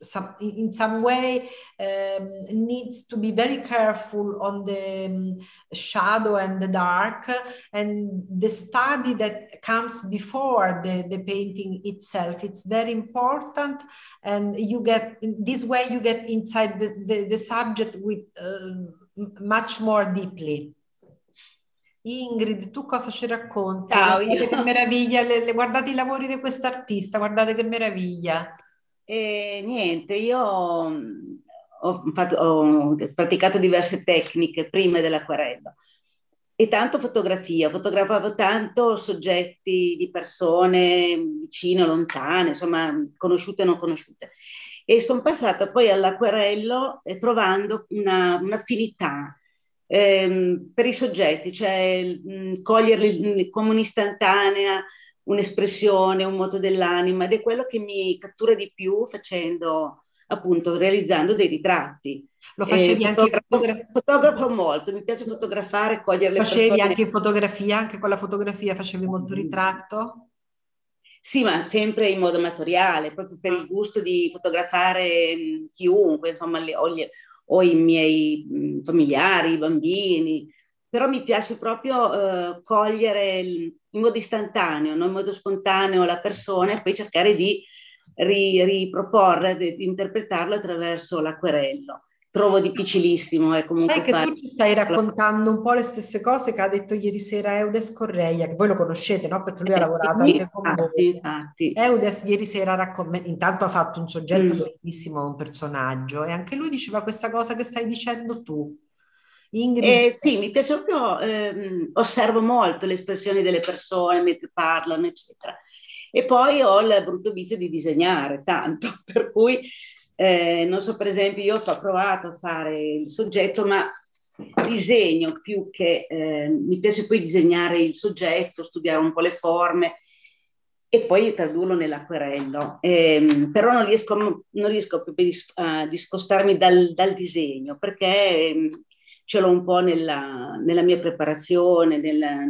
some, in some way um, needs to be very careful on the um, shadow and the dark and the study that comes before the, the painting itself it's very important and you get this way you get inside the, the, the subject with uh, much more deeply Ingrid, tu cosa ci racconti? Ciao, io... Che meraviglia, le, le, guardate i lavori di quest'artista, guardate che meraviglia. Eh, niente, io ho, fatto, ho, praticato diverse tecniche prima dell'acquarello e tanto fotografia, fotografavo tanto soggetti di persone vicine, lontane, insomma, conosciute e non conosciute. E sono passata poi all'acquarello eh, trovando una, un'affinità ehm, per i soggetti, cioè mh, mm, coglierli come un'istantanea, un'espressione, un moto dell'anima ed è quello che mi cattura di più facendo appunto realizzando dei ritratti. Lo facevi eh, anche fotografo, fotografo molto, mi piace fotografare, cogliere le facevi persone. Facevi anche fotografia, anche con la fotografia facevi molto ritratto? Sì, ma sempre in modo amatoriale, proprio per il gusto di fotografare mm, chiunque, insomma, le, o, gli, o i miei mm, familiari, i bambini, però mi piace proprio eh, cogliere in modo istantaneo, non in modo spontaneo la persona e poi cercare di ri, riproporre, di, di interpretarlo attraverso l'acquerello trovo difficilissimo. È comunque è che fare... tu ci stai raccontando un po' le stesse cose che ha detto ieri sera Eudes Correia, che voi lo conoscete, no? Perché lui ha eh, lavorato sì, anche con voi. Infatti. Eudes ieri sera racconta, intanto ha fatto un soggetto mm. bellissimo, un personaggio, e anche lui diceva questa cosa che stai dicendo tu. Ingrid. Eh, sì, mi piace proprio, ehm, osservo molto le espressioni delle persone mentre parlano, eccetera. E poi ho il brutto vizio di disegnare tanto, per cui eh, non so, per esempio, io ho provato a fare il soggetto, ma disegno più che eh, mi piace poi disegnare il soggetto, studiare un po' le forme e poi tradurlo nell'acquerello. Eh, però non riesco, non riesco a discostarmi dal, dal disegno perché ehm, ce l'ho un po' nella, nella mia preparazione, nella,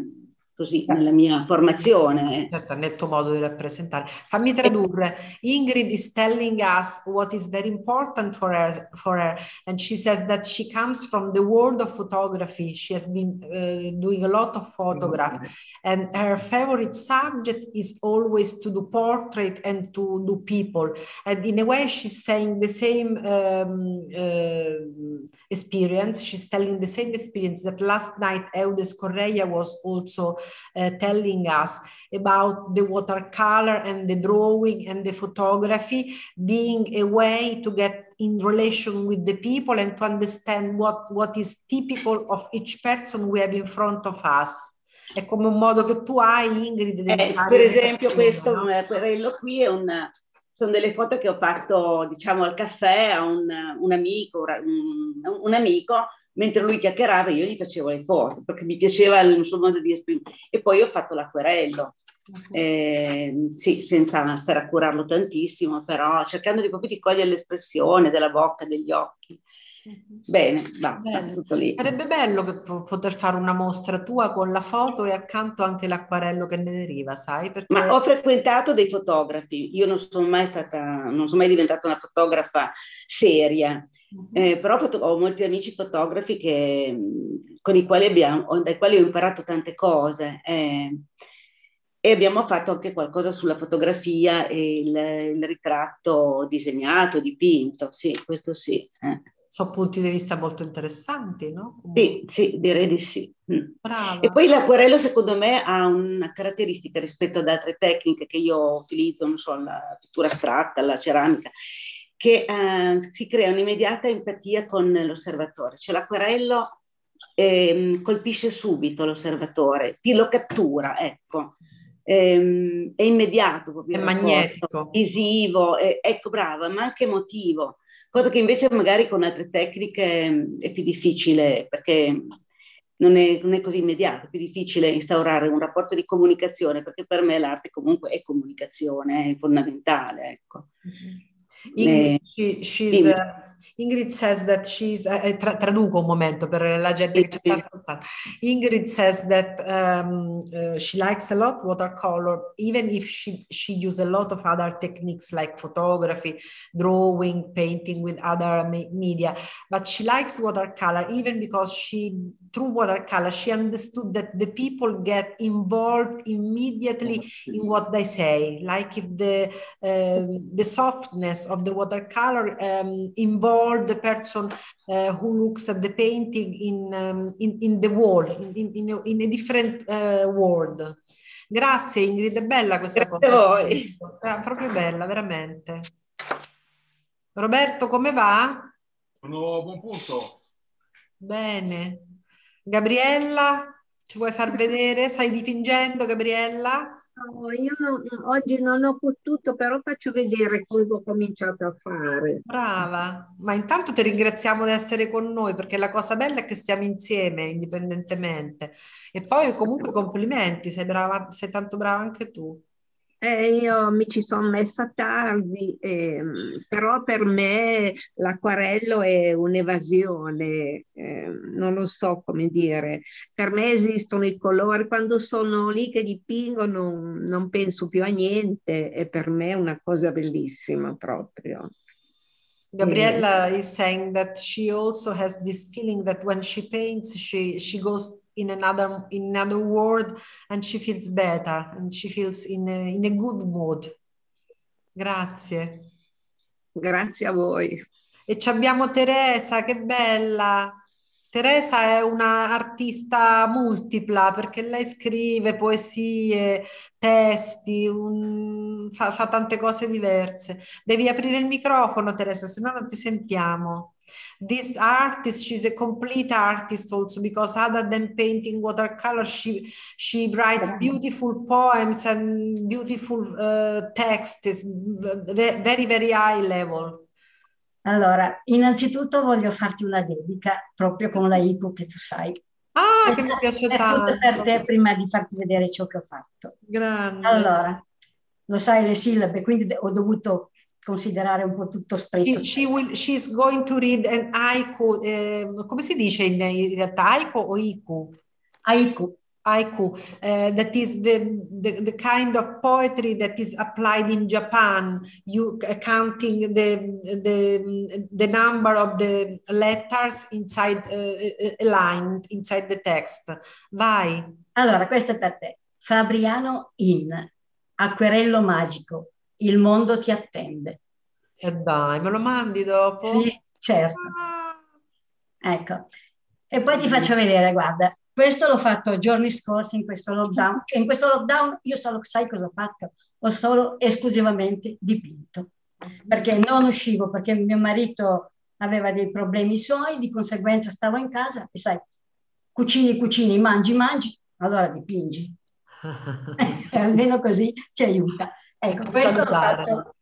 così nella mia formazione. Certo, nel tuo modo di rappresentare. Fammi tradurre. Ingrid is telling us what is very important for her, for her. and she said that she comes from the world of photography. She has been uh, doing a lot of photograph mm-hmm. and her favorite subject is always to do portrait and to do people. And in a way, she's saying the same um, uh, experience. She's telling the same experience that last night Eudes Correia was also uh, telling us about the watercolor and the drawing and the photography being a way to get in relation with the people and to understand what, what is typical of each person we have in front of us. È come un modo che tu hai, Ingrid. Eh, per esempio, questo, no? Eh, quello qui è un, sono delle foto che ho fatto, diciamo, al caffè a un, un amico, un, un, amico, mentre lui chiacchierava io gli facevo le foto, perché mi piaceva il suo modo di esprimere. E poi ho fatto l'acquerello. Eh, sì, senza stare a curarlo tantissimo, però cercando di, proprio di cogliere l'espressione della bocca, degli occhi. Bene, basta, Bene. tutto lì. Sarebbe bello poter fare una mostra tua con la foto e accanto anche l'acquarello che ne deriva, sai? Perché... Ma ho frequentato dei fotografi, io non sono mai stata, non sono mai diventata una fotografa seria. Eh, però ho molti amici fotografi che, con i quali abbiamo, dai quali ho imparato tante cose. Eh, e abbiamo fatto anche qualcosa sulla fotografia e il, il ritratto disegnato, dipinto, sì, questo sì. Eh sono punti di vista molto interessanti, no? Sì, sì, direi di sì. Mm. Brava. E poi l'acquarello secondo me ha una caratteristica rispetto ad altre tecniche che io utilizzo, non so, la pittura astratta, la ceramica, che eh, si crea un'immediata empatia con l'osservatore. Cioè l'acquarello eh, colpisce subito l'osservatore, ti lo cattura, ecco. Eh, è immediato, è magnetico, visivo, ecco brava, ma anche emotivo cosa che invece magari con altre tecniche mm, è più difficile perché non è, non è, così immediato, è più difficile instaurare un rapporto di comunicazione perché per me l'arte comunque è comunicazione, è fondamentale. Ecco. Mm-hmm. In, she, she's, uh, Ingrid says that she's, eh, tra, traduco un momento per la gente che sta ascoltando. Ingrid says that um, uh, she likes a lot watercolor, even if she, she uses a lot of other techniques like photography, drawing, painting with other me media. But she likes watercolor even because she, through watercolor, she understood that the people get involved immediately in what they say. Like if the, uh, the softness of the watercolor um, involves involve the person uh, who looks at the painting in, um, in, in, the world, in, in, a, in a different uh, world. Grazie Ingrid, è bella questa Grazie cosa. a voi. È proprio bella, veramente. Roberto, come va? Sono a buon punto. Bene. Gabriella, ci vuoi far vedere? Stai dipingendo, Gabriella? Io non, oggi non ho potuto, però faccio vedere cosa ho cominciato a fare. Brava, ma intanto ti ringraziamo di essere con noi perché la cosa bella è che stiamo insieme indipendentemente. E poi comunque complimenti, sei brava, sei tanto brava anche tu. Eh, io mi ci sono messa tardi, eh, però per me l'acquarello è un'evasione, eh, non lo so come dire. Per me esistono i colori, quando sono lì che dipingo non, non penso più a niente e per me è una cosa bellissima proprio. Gabriella is saying that she also has this feeling that when she paints, she, she goes in another in another world and she feels better and she feels in a, in a good mood. Grazie. Grazie a voi. E abbiamo Teresa, che bella. Teresa è una artista multipla perché lei scrive poesie, testi, un... fa, fa tante cose diverse. Devi aprire il microfono, Teresa, se no non ti sentiamo. This artist, she's a complete artist also because other than painting watercolor, she she writes beautiful poems and beautiful uh, texts, very very high level. Allora, innanzitutto voglio farti una dedica proprio con la ICO che tu sai. Ah, che mi piace è tanto. per te prima di farti vedere ciò che ho fatto. Grande. Allora, lo sai le sillabe, quindi ho dovuto considerare un po' tutto stretto. She, she will, she's going to read an haiku, eh, come si dice in, in realtà, haiku o iku? Haiku. Haiku, uh, that is the, the, the, kind of poetry that is applied in Japan, you uh, counting the, the, the number of the letters inside uh, a line, inside the text. Vai. Allora, questo è per te. Fabriano in Acquerello magico il mondo ti attende. E dai, me lo mandi dopo? Sì, certo. Ah. Ecco. E poi ti faccio vedere, guarda, questo l'ho fatto giorni scorsi in questo lockdown. Cioè, in questo lockdown io solo, sai cosa ho fatto? Ho solo esclusivamente dipinto, perché non uscivo, perché mio marito aveva dei problemi suoi, di conseguenza stavo in casa e sai, cucini, cucini, mangi, mangi, allora dipingi. Almeno così ci aiuta. Ecco, questo l'ho fatto.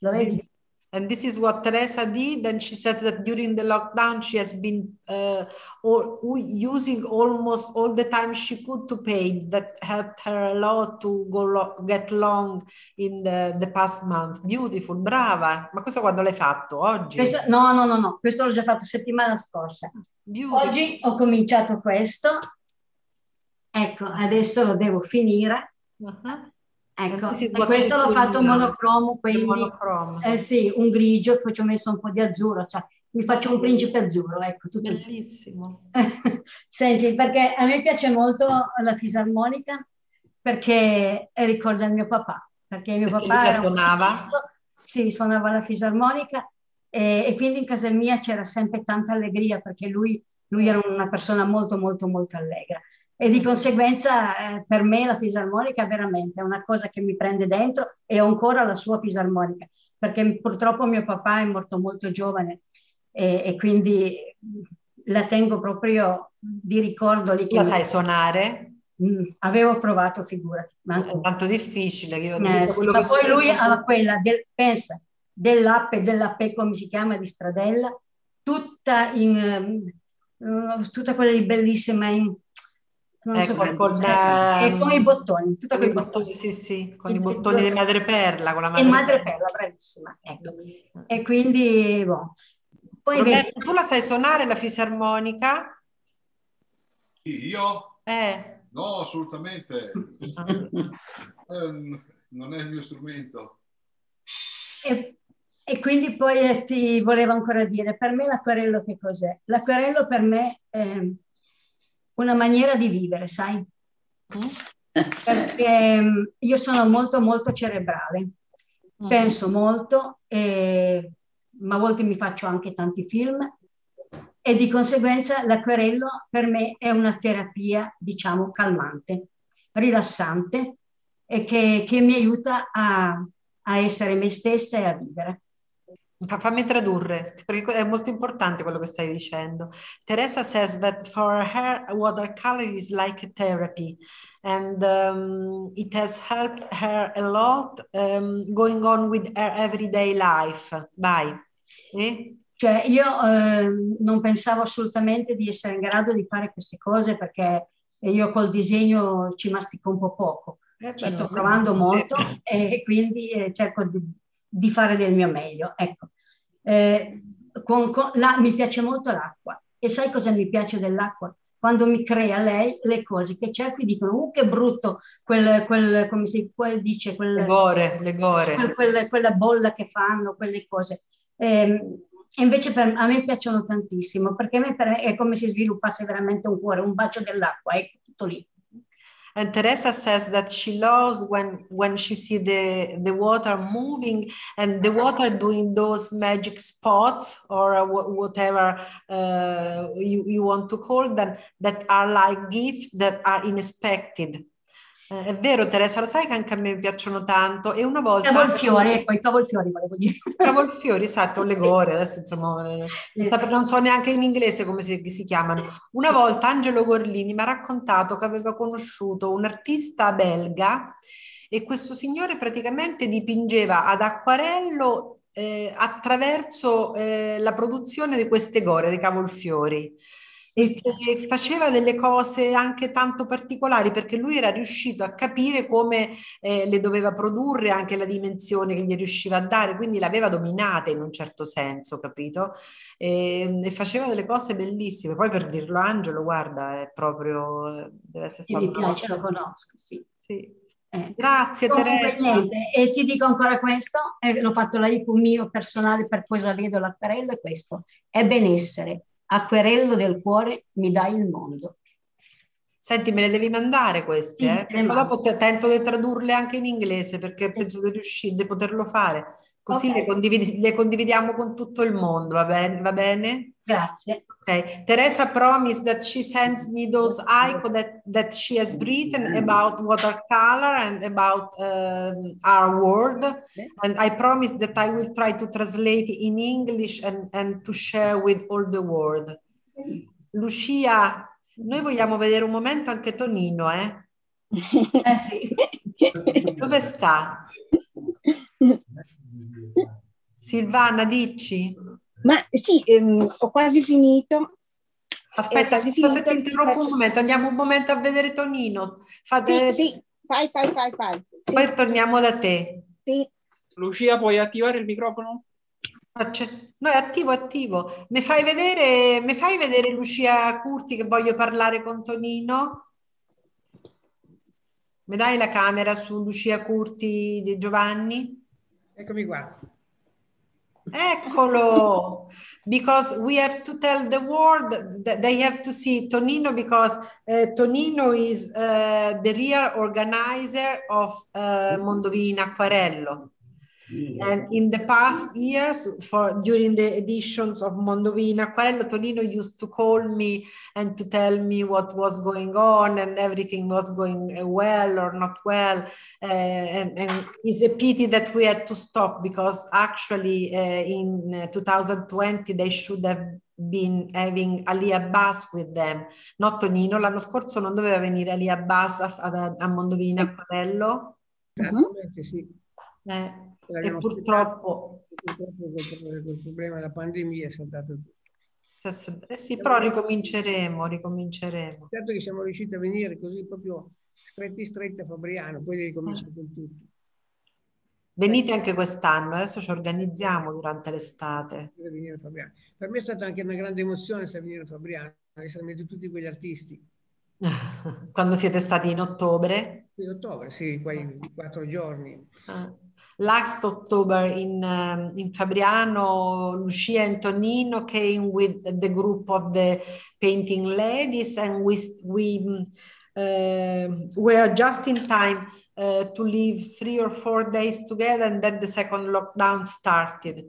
Lo vedi? And this is what Teresa did. And she said that during the lockdown, she has been uh, all, using almost all the time she could to paint. That helped her a lot to go lo- get long in the, the, past month. Beautiful, brava. Ma questo quando l'hai fatto? Oggi? Questo, no, no, no, no. Questo l'ho già fatto settimana scorsa. Beautiful. Oggi ho cominciato questo. Ecco, adesso lo devo finire. Uh-huh. Ecco, questo l'ho fatto monocromo, quindi monocromo. Eh, sì, un grigio, poi ci ho messo un po' di azzurro, cioè mi faccio un principe azzurro, ecco. Tutto. Bellissimo. Senti, perché a me piace molto la fisarmonica perché ricorda il mio papà, perché mio perché papà suonava? sì, suonava la fisarmonica e, e, quindi in casa mia c'era sempre tanta allegria perché lui, lui era una persona molto, molto, molto allegra e di conseguenza eh, per me la fisarmonica è veramente una cosa che mi prende dentro e ho ancora la sua fisarmonica, perché purtroppo mio papà è morto molto giovane e, e quindi la tengo proprio di ricordo. Lì che la mi... sai suonare? Mm, avevo provato, figurati. Ma anche... È tanto difficile. Che io eh, ma poi lui aveva quella, del, pensa, dell'app dell'app, come si chiama, di Stradella, tutta in... Uh, tutta quella di bellissima in non ecco, so con, eh, con i bottoni, con i bottoni, sì, sì, con i, i bottoni di madreperla, con la madreperla. madreperla, bravissima. Ecco. E quindi, boh. Poi vedi... tu la sai suonare la fisarmonica? Io? Eh. No, assolutamente. eh, non è il mio strumento. E, e quindi poi eh, ti volevo ancora dire, per me l'acquarello che cos'è? L'acquarello per me è una maniera di vivere, sai? Mm. Perché mm, io sono molto, molto cerebrale, mm. penso molto, e, ma a volte mi faccio anche tanti film e di conseguenza l'acquerello per me è una terapia, diciamo, calmante, rilassante e che, che mi aiuta a, a essere me stessa e a vivere. Fammi tradurre, perché è molto importante quello che stai dicendo. Teresa says that for her, watercolor is like therapy and um, it has helped her a lot um, going on with her everyday life. Vai. Eh? Cioè, io eh, non pensavo assolutamente di essere in grado di fare queste cose perché io col disegno ci mastico un po' poco. Eh, ci sto provando molto e quindi eh, cerco di, di fare del mio meglio. Ecco. Eh, con, con, la, mi piace molto l'acqua e sai cosa mi piace dell'acqua? Quando mi crea lei le cose che cerco e dicono, uh che brutto, quel, quel come si quel dice, quel, le gore, le gore. Quel, quel, quella bolla che fanno, quelle cose. Eh, invece per, a me piacciono tantissimo perché a me per, è come se sviluppasse veramente un cuore, un bacio dell'acqua, è tutto lì. And Teresa says that she loves when when she see the the water moving and the water doing those magic spots or whatever uh, you, you want to call them that are like gifts that are unexpected. Eh, è vero Teresa, lo sai che anche a me piacciono tanto e una volta... Cavolfiori, ecco, i cavolfiori volevo dire. Cavolfiori, esatto, le gore, adesso insomma eh, non so neanche in inglese come si, si chiamano. Una volta Angelo Gorlini mi ha raccontato che aveva conosciuto un artista belga e questo signore praticamente dipingeva ad acquarello eh, attraverso eh, la produzione di queste gore, dei cavolfiori e che faceva delle cose anche tanto particolari perché lui era riuscito a capire come eh, le doveva produrre, anche la dimensione che gli riusciva a dare, quindi l'aveva dominata in un certo senso, capito? E, e faceva delle cose bellissime. Poi per dirlo Angelo, guarda, è proprio... Deve essere stato... Mi piace, lo conosco, sì. sì. Eh, Grazie Teresa. Niente. E ti dico ancora questo, eh, l'ho fatto l'aico mio personale per cosa vedo l'acquarello, è questo, è benessere acquerello del cuore, mi dai il mondo. Senti, me le devi mandare queste, sì, eh? Ma dopo tento di tradurle anche in inglese perché penso di riuscire, di poterlo fare. Così okay. le, condividi- le, condividiamo con tutto il mondo, va bene? Va bene? Grazie. Okay. Teresa promised that she sends me those icons that, that she has written about watercolor and about um, our world. And I promise that I will try to translate in English and, and to share with all the world. Lucia, noi vogliamo vedere un momento anche Tonino, eh? Eh sì. Dove sta? Silvana, dici? Ma sì, ehm, ho quasi finito. Aspetta, quasi finito. ti interrompo un momento, andiamo un momento a vedere Tonino. Fate... Sì, sì, fai, fai, fai, fai. Sì. Poi torniamo da te. Sì. Lucia, puoi attivare il microfono? No, è attivo, attivo. Mi fai vedere, mi fai vedere Lucia Curti che voglio parlare con Tonino? Mi dai la camera su Lucia Curti di Giovanni? Eccomi qua. Eccolo! Because we have to tell the world that they have to see Tonino because uh, Tonino is uh, the real organizer of uh, Mondovì in Acquarello. And in the past years, for during the editions of Mondovì in Acquarello, Tonino used to call me and to tell me what was going on and everything was going well or not well. Uh, and, and, it's a pity that we had to stop because actually uh, in 2020 they should have been having Ali Abbas with them, not Tonino. L'anno scorso non doveva venire Ali Abbas a, a, a Mondovì in Acquarello? Esattamente, sì. Eh. E purtroppo... il problema della pandemia è saltato tutto. Eh sì, però ricominceremo, ricominceremo. Certo che siamo riusciti a venire così proprio stretti stretti a Fabriano, poi ricominciamo con tutto. Venite anche quest'anno, adesso ci organizziamo durante l'estate. Per me è stata anche una grande emozione se venire a Fabriano, mezzo tutti quegli artisti. Quando siete stati in ottobre? In ottobre, sì, quei quattro giorni. Ah. Last October in um, in Fabriano, Lucia and Tonino came with the group of the painting ladies, and we we uh, were just in time uh, to leave three or four days together, and then the second lockdown started.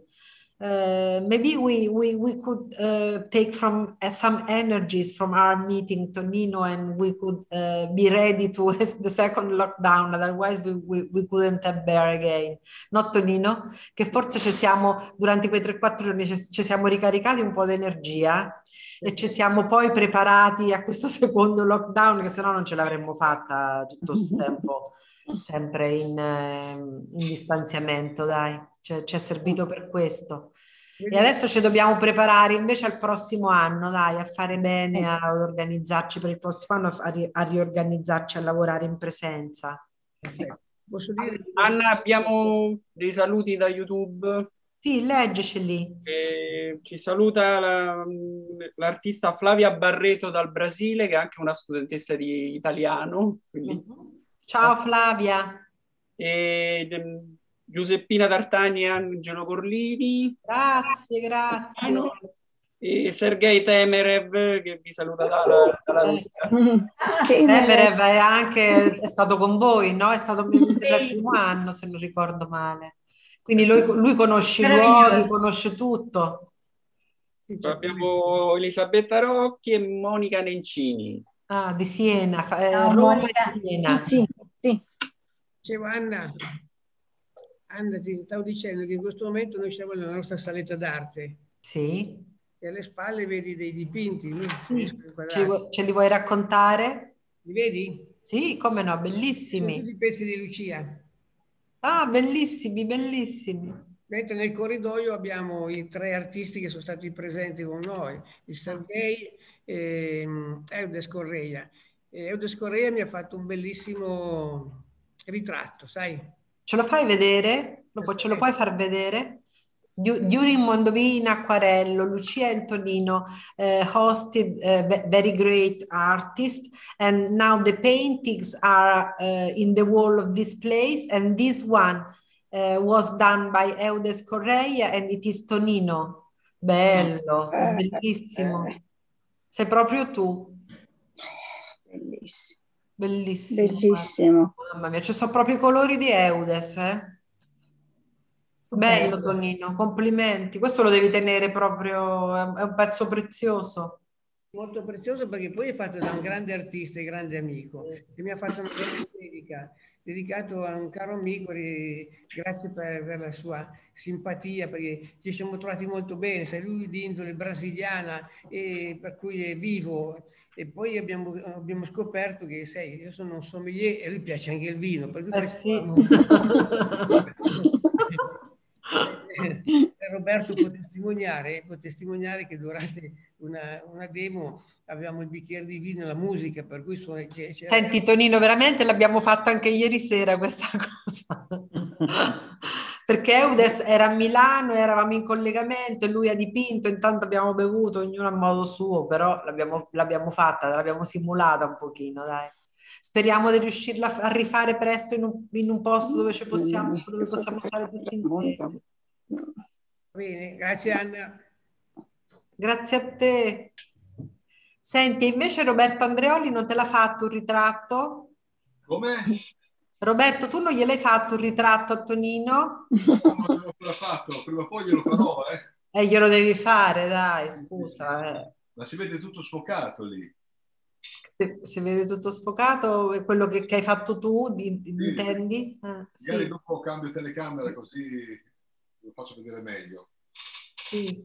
Uh, maybe we we we could uh, take from uh, some energies from our meeting Tonino and we could uh, be ready to the second lockdown. Otherwise we, we, we couldn't have bear again. Not Tonino? Che forse ci siamo durante quei 3-4 giorni ci, ci siamo ricaricati un po' di energia e ci siamo poi preparati a questo secondo lockdown che se no non ce l'avremmo fatta tutto questo tempo sempre in, in distanziamento, dai, ci, ci è servito per questo. E adesso ci dobbiamo preparare invece al prossimo anno, dai, a fare bene, a organizzarci per il prossimo anno, a, ri- a riorganizzarci, a lavorare in presenza. Posso dire? Anna, abbiamo dei saluti da YouTube. Sì, leggiceli. E ci saluta la, l'artista Flavia Barreto dal Brasile, che è anche una studentessa di italiano. Quindi... Uh-huh. Ciao Flavia. E Giuseppina D'Artagni Angelo Corlini. Grazie, grazie. E Sergei Temerev che vi saluta dalla, dalla eh. Russia. Temerev è anche è stato con voi, no? È stato il primo anno, se non ricordo male. Quindi lui, lui conosce i luoghi, conosce tutto. Abbiamo Elisabetta Rocchi e Monica Nencini. Ah, di Siena, eh, no, Roma e Siena. Sì, sì. Dicevo Anna, Anna, ti stavo dicendo che in questo momento noi siamo nella nostra saletta d'arte. Sì. E alle spalle vedi dei dipinti. Sì. Ce, ce li vuoi raccontare? Li vedi? Sì, come no, bellissimi. Sono tutti i pezzi di Lucia. Ah, bellissimi, bellissimi. Mentre nel corridoio abbiamo i tre artisti che sono stati presenti con noi, il Sergei e ehm, Eudes Correia. Eudes Correia mi ha fatto un bellissimo ritratto, sai? Ce lo fai vedere? Lo, ce lo puoi far vedere? During Mondovì in Acquarello, Lucia Antonino uh, hosted uh, very great artists, and now the paintings are uh, in the wall of this place, and this one uh, was done by Eudes Correia, and it is Tonino. Bello, bellissimo. Sei proprio tu. Bellissimo. Bellissimo. Bellissimo. Mamma mia, ci sono proprio i colori di Eudes, eh? Bello Tonino, complimenti. Questo lo devi tenere proprio, è un pezzo prezioso. Molto prezioso perché poi è fatto da un grande artista e grande amico che mi ha fatto una bella dedica, dedicato a un caro amico, grazie per, per, la sua simpatia, perché ci siamo trovati molto bene, sai, lui di indole brasiliana e per cui è vivo e poi abbiamo, abbiamo scoperto che, sai, io sono un sommelier e a lui piace anche il vino, per cui eh sì. Roberto può testimoniare, può testimoniare che durante una, una, demo avevamo il bicchiere di vino e la musica, per cui suona, c'è, c'è Senti Tonino, veramente l'abbiamo fatto anche ieri sera questa cosa. Perché Eudes era a Milano, eravamo in collegamento lui ha dipinto, intanto abbiamo bevuto, ognuno a modo suo, però l'abbiamo, l'abbiamo fatta, l'abbiamo simulata un pochino, dai. Speriamo di riuscirla a rifare presto in un, in un posto dove ci possiamo, dove possiamo stare tutti insieme. Bene, grazie Anna. Grazie a te. Senti, invece Roberto Andreoli non te l'ha fatto un ritratto? Come? Roberto, tu non gliel'hai fatto un ritratto a Tonino? No, non l'ho fatto, prima o poi glielo farò, eh. Eh, glielo devi fare, dai, scusa. Eh. Ma si vede tutto sfocato lì se, se vede tutto sfocato, è quello che, che hai fatto tu, di, sì. intendi? Ah, Magari sì. dopo cambio telecamera così lo faccio vedere meglio. Sì.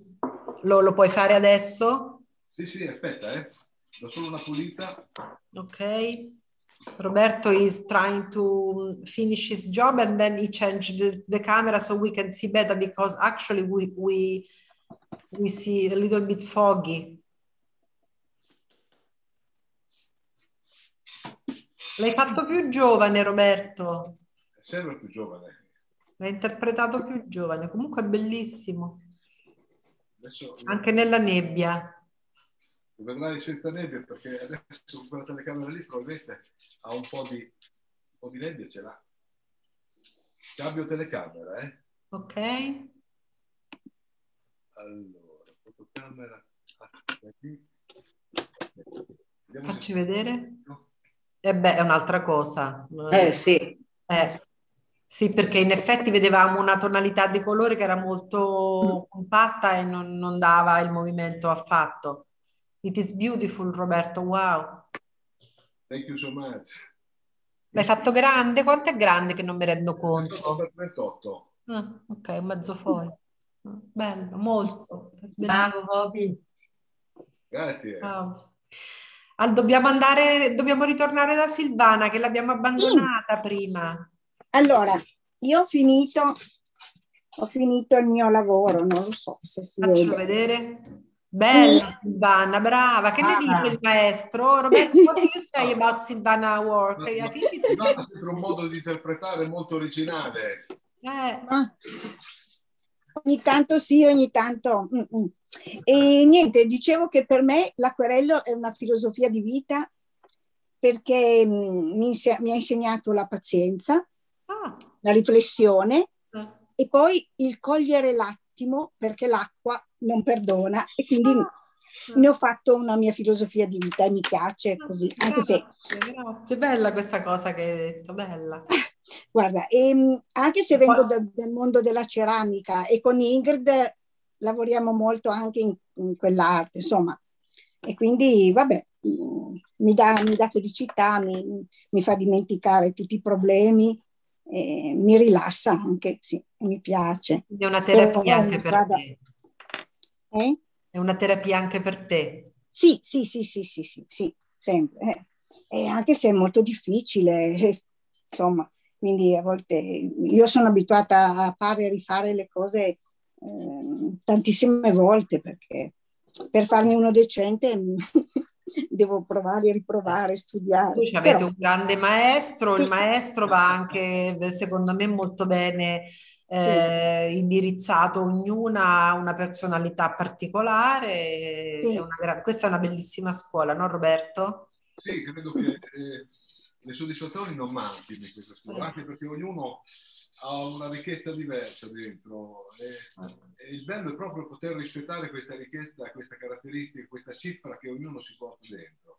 Lo, lo puoi fare adesso? Sì, sì, aspetta, eh. Do solo una pulita. Ok. Roberto is trying to finish his job and then he changed the, the camera so we can see better because actually we, we, we see a little bit foggy. L'hai fatto più giovane, Roberto. È sempre più giovane. L'hai interpretato più giovane, comunque è bellissimo. Adesso, Anche nella nebbia. Vedrai senza nebbia perché adesso con quella telecamera lì probabilmente ha un po' di, un po' di nebbia ce l'ha. Cambio telecamera, eh? Ok. Allora, fotocamera. Facci vedere. E eh beh, è un'altra cosa. Eh sì. Eh, sì, perché in effetti vedevamo una tonalità di colore che era molto compatta e non, non dava il movimento affatto. It is beautiful, Roberto, wow. Thank you so much. L'hai fatto grande? Quanto è grande che non mi rendo conto? 28. Ah, ok, un mezzo foglio. Bello, molto. Bravo, Bobby. Grazie. Wow. Al, dobbiamo andare, dobbiamo ritornare da Silvana che l'abbiamo abbandonata sì. prima. Allora, io ho finito, ho finito il mio lavoro, non lo so se si Faccio vede. vedere. Bella sì. Silvana, brava. Che ah. ne dice il maestro? Roberto, what do you say about Silvana work? Silvana ha sempre un modo di interpretare molto originale. Eh. Ah. Ogni tanto sì, ogni tanto... Mm-mm. E niente, dicevo che per me l'acquerello è una filosofia di vita perché mm, mi ha insegnato la pazienza, ah. la riflessione ah. e poi il cogliere l'attimo perché l'acqua non perdona e quindi ah. ne ho fatto una mia filosofia di vita e mi piace ah, così, anche se... Che bella questa cosa che hai detto, bella. Guarda, e, ehm, anche se vengo da, dal mondo della ceramica e con Ingrid lavoriamo molto anche in, in quell'arte, insomma. E quindi, vabbè, mm, mi dà, mi dà felicità, mi, mi, fa dimenticare tutti i problemi, eh, mi rilassa anche, sì, mi piace. È una terapia anche per te. Eh? È una terapia anche per te. Sì, sì, sì, sì, sì, sì, sì sempre. Eh. E anche se è molto difficile, insomma, quindi a volte io sono abituata a fare e rifare le cose eh, tantissime volte perché per farne uno decente devo provare, riprovare, studiare. Voi avete Però, un grande maestro, il maestro va anche secondo me molto bene eh, sì. indirizzato, ognuna ha una personalità particolare. Sì. È una, questa è una bellissima scuola, no Roberto? Sì, credo che eh, le soddisfazioni non manchino in questa scuola, anche perché ognuno ha una ricchezza diversa dentro e, e, il bello è proprio poter rispettare questa ricchezza, questa caratteristica, questa cifra che ognuno si porta dentro.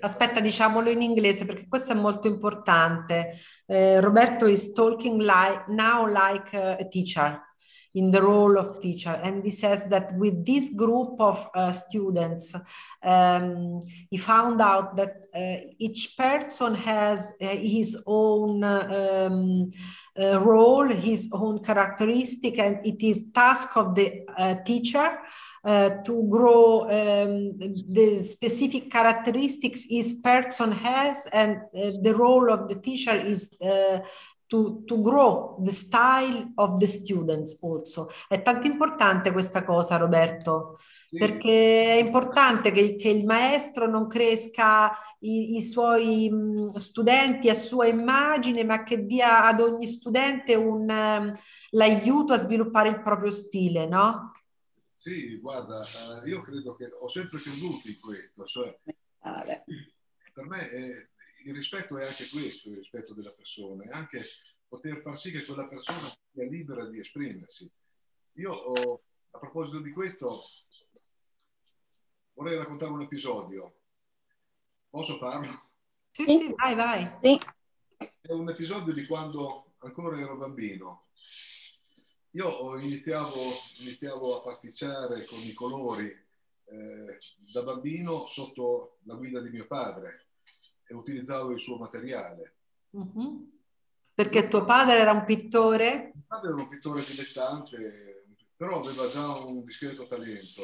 Aspetta, diciamolo in inglese perché questo è molto importante. Uh, Roberto is talking like, now like a teacher in the role of teacher. And he says that with this group of uh, students um, he found out that uh, each person has uh, his own um, role his own characteristic and it is task of the teacher uh, to grow um, the specific characteristics each person has and uh, the role of the teacher is uh, to, to, grow the style of the students also. È tanto importante questa cosa, Roberto, sì. perché è importante che, che, il maestro non cresca i, i suoi studenti a sua immagine, ma che dia ad ogni studente un, um, l'aiuto a sviluppare il proprio stile, no? Sì, guarda, eh, io credo che ho sempre creduto in questo, cioè, per me è, il rispetto è anche questo, il rispetto della persona, è anche poter far sì che quella persona sia libera di esprimersi. Io ho, a proposito di questo vorrei raccontare un episodio. Posso farlo? Sì, sì, vai, vai. Sì. È un episodio di quando ancora ero bambino io iniziavo, iniziavo a pasticciare con i colori eh, da bambino sotto la guida di mio padre e utilizzavo il suo materiale. Mm-hmm. Perché tuo padre era un pittore? Mio padre era un pittore dilettante, però aveva già un discreto talento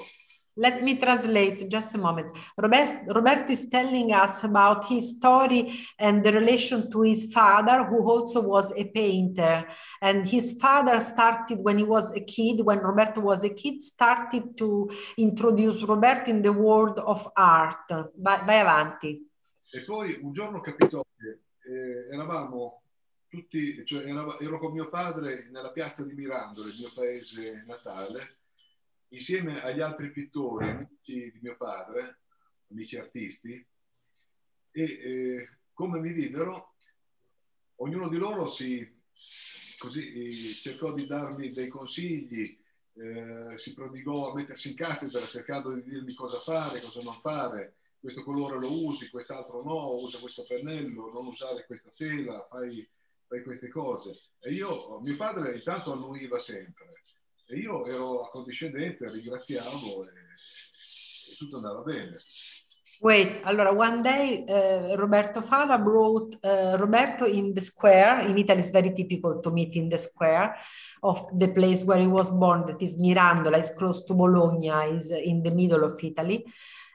Let me translate just a moment. Robert, Roberto is telling us about his story and the relation to his father, who also was a painter. And his father started when he was a kid, when Roberto was a kid, started to introduce Roberto in the world of art. Vai, vai avanti. E poi un giorno capitò che eh, eravamo tutti, cioè ero, ero con mio padre nella piazza di Mirandole, il mio paese natale, insieme agli altri pittori, amici di mio padre, amici artisti, e eh, come mi videro, ognuno di loro si, così, cercò di darmi dei consigli, eh, si prodigò a mettersi in cattedra cercando di dirmi cosa fare, cosa non fare, questo colore lo usi, quest'altro no, usa questo pennello, non usare questa tela, fai, fai queste cose. E io, mio padre intanto annuiva sempre, e io ero accondiscendente, ringraziavo e, e tutto andava bene. Wait, allora, one day uh, Roberto Fada brought uh, Roberto in the square. In Italy, it's very typical to meet in the square of the place where he was born, that is Mirandola, is close to Bologna, is in the middle of Italy.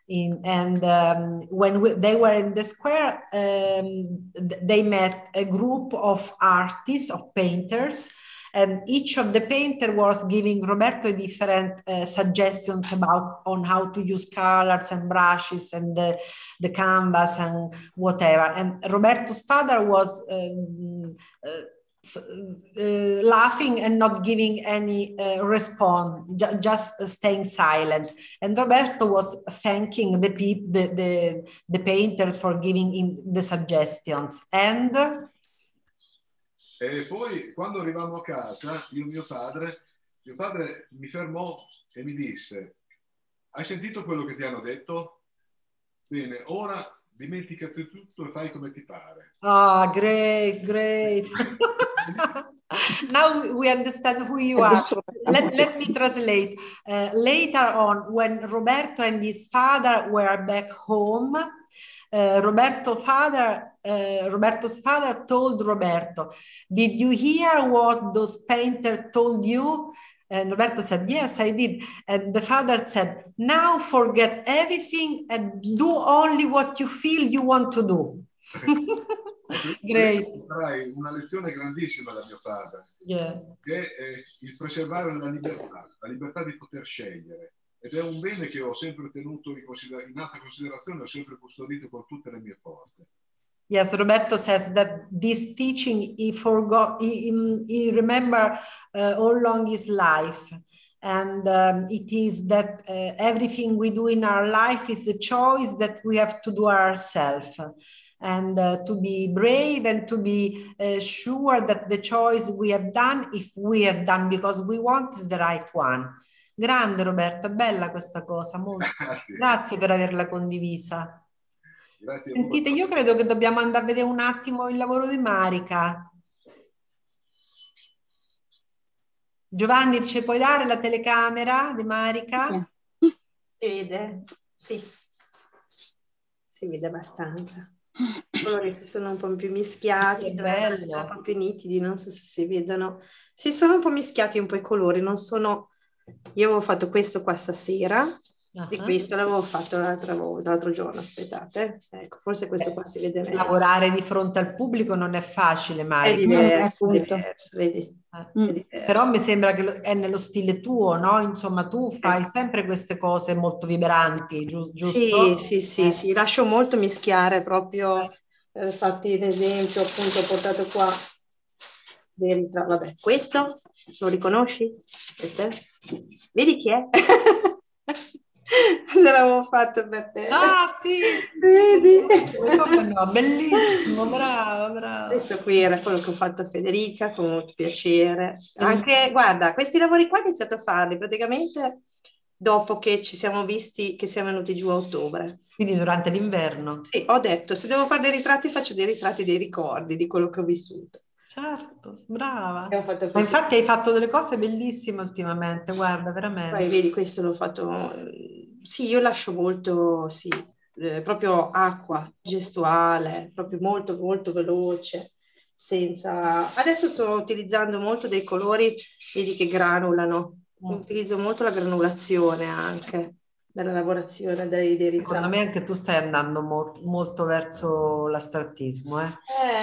In, and um, when we, they were in the square, um, they met a group of artists, of painters, and each of the painter was giving Roberto different uh, suggestions about on how to use colors and brushes and the, the canvas and whatever. And Roberto's father was um, uh, uh, laughing and not giving any uh, response, ju- just staying silent. And Roberto was thanking the, pe- the, the, the painters for giving him the suggestions. And E poi quando arrivammo a casa, io mio padre, mio padre mi fermò e mi disse, hai sentito quello che ti hanno detto? Bene, ora dimenticati tutto e fai come ti pare. Ah, oh, great, great. now we understand who you are. Let, let me translate. Uh, later on, when Roberto and his father were back home, uh, Roberto father, uh, Roberto's father told Roberto, "Did you hear what those painters told you?" And Roberto said, "Yes, I did." And the father said, "Now forget everything and do only what you feel you want to do." Great. Una lezione grandissima da mio padre, yeah. che è il preservare la libertà, la libertà di poter scegliere ed è un bene che ho sempre tenuto in, consider- in alta considerazione, ho sempre custodito con tutte le mie forze. Yes, Roberto says that this teaching he forgot, he, he remember uh, all along his life. And um, it is that uh, everything we do in our life is a choice that we have to do ourselves. And uh, to be brave and to be uh, sure that the choice we have done, if we have done because we want, is the right one. Grande Roberto, bella questa cosa, molto. Grazie per averla condivisa. Grazie. Sentite, io credo che dobbiamo andare a vedere un attimo il lavoro di Marica. Giovanni, ci puoi dare la telecamera di Marica? Si vede? Sì. Si vede abbastanza. I colori si sono un po' più mischiati, bello. sono un po' più nitidi, non so se si vedono. Si sono un po' mischiati un po' i colori, non sono... Io avevo fatto questo qua stasera, di Ah. questo l'avevo fatto l'altro, l'altro giorno, aspettate. Ecco, forse questo qua si vede meglio. Lavorare di fronte al pubblico non è facile, È Marica. diverso, è appunto. diverso, vedi? Eh. Mm. È diverso. Però mi sembra che è nello stile tuo, no? Insomma, tu fai sempre queste cose molto vibranti, gius- giusto? Sì, sì, sì, Eh. sì, lascio molto mischiare proprio, eh, fatti un esempio, appunto, ho portato qua vabbè, questo lo riconosci? È? Vedi chi è? Ce l'avevo fatto per te. Ah, sì, sì, sì. No, bellissimo, brava, brava. Questo qui era quello che ho fatto a Federica con molto piacere. Mm. Anche, guarda, questi lavori qua ho iniziato a farli praticamente dopo che ci siamo visti, che siamo venuti giù a ottobre. Quindi durante l'inverno. Sì, ho detto, se devo fare dei ritratti, faccio dei ritratti dei ricordi di quello che ho vissuto. Certo, brava. Ma infatti hai fatto delle cose bellissime ultimamente, guarda, Poi veramente. vedi, questo l'ho fatto... eh, Sì, io lascio molto, sì, eh, proprio acqua gestuale, proprio molto, molto veloce, senza... Adesso sto utilizzando molto dei colori, vedi che granulano. Mm. Utilizzo molto la granulazione anche nella lavorazione dei, Secondo ritratti. me anche tu stai andando mo- molto verso l'astrattismo, eh?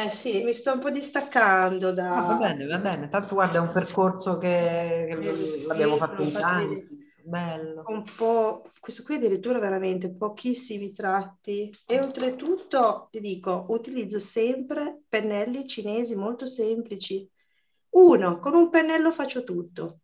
Eh sì, mi sto un po' distaccando da... Ah, va bene, va bene. Tanto guarda, è un percorso che, che l'abbiamo fatto in tanti. Bello. un po', questo qui addirittura veramente pochissimi tratti e oltretutto ti dico, utilizzo sempre pennelli cinesi molto semplici. Uno, con un pennello faccio tutto.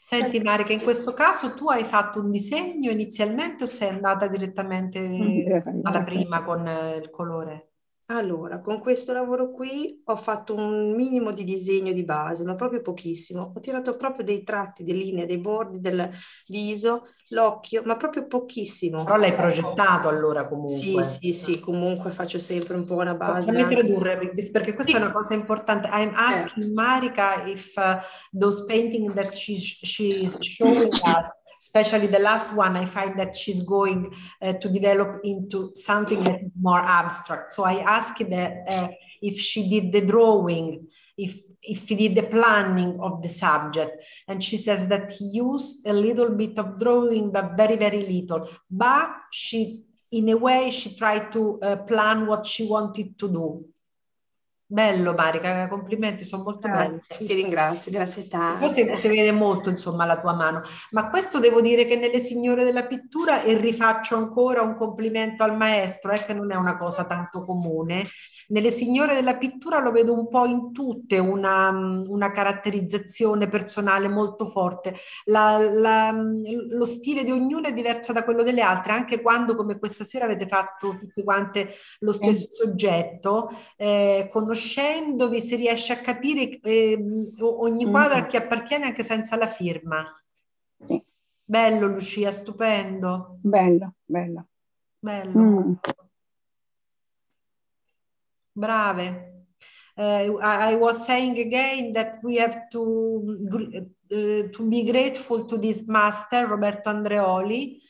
Senti Marica, in questo caso tu hai fatto un disegno inizialmente o sei andata direttamente alla prima con il colore? Allora, con questo lavoro qui ho fatto un minimo di disegno di base, ma proprio pochissimo. Ho tirato proprio dei tratti, delle linee, dei bordi del viso, l'occhio, ma proprio pochissimo. Però l'hai progettato allora Sì, comunque. sì, sì, comunque faccio sempre un po' una base. Fammi tradurre perché questa Sì. è una cosa importante. I'm asking Marika if uh, those paintings that she's, she's showing us, especially the last one, I find that she's going uh, to develop into something that is more abstract. So I asked that, uh, if she did the drawing, if if he did the planning of the subject, and she says that he used a little bit of drawing, but very very little. But she in a way she tried to uh, plan what she wanted to do. Bello Marica, complimenti, sono molto belli. Ti ringrazio, grazie Poi si, vede molto insomma la tua mano, ma questo devo dire che nelle signore della pittura e rifaccio ancora un complimento al maestro, eh, che non è una cosa tanto comune. Nelle signore della pittura lo vedo un po' in tutte, una, una caratterizzazione personale molto forte. La- la- lo stile di ognuno è diverso da quello delle altre, anche quando come questa sera avete fatto tutte quante lo stesso soggetto, eh, conoscendovi si riesce a capire eh, ogni quadro a chi appartiene anche senza la firma. Sì. Bello Lucia, stupendo, Bello, bello. bello. Mm. Brave. Uh, I, I was saying again that we have to uh, to be grateful to this master Roberto Andreoli,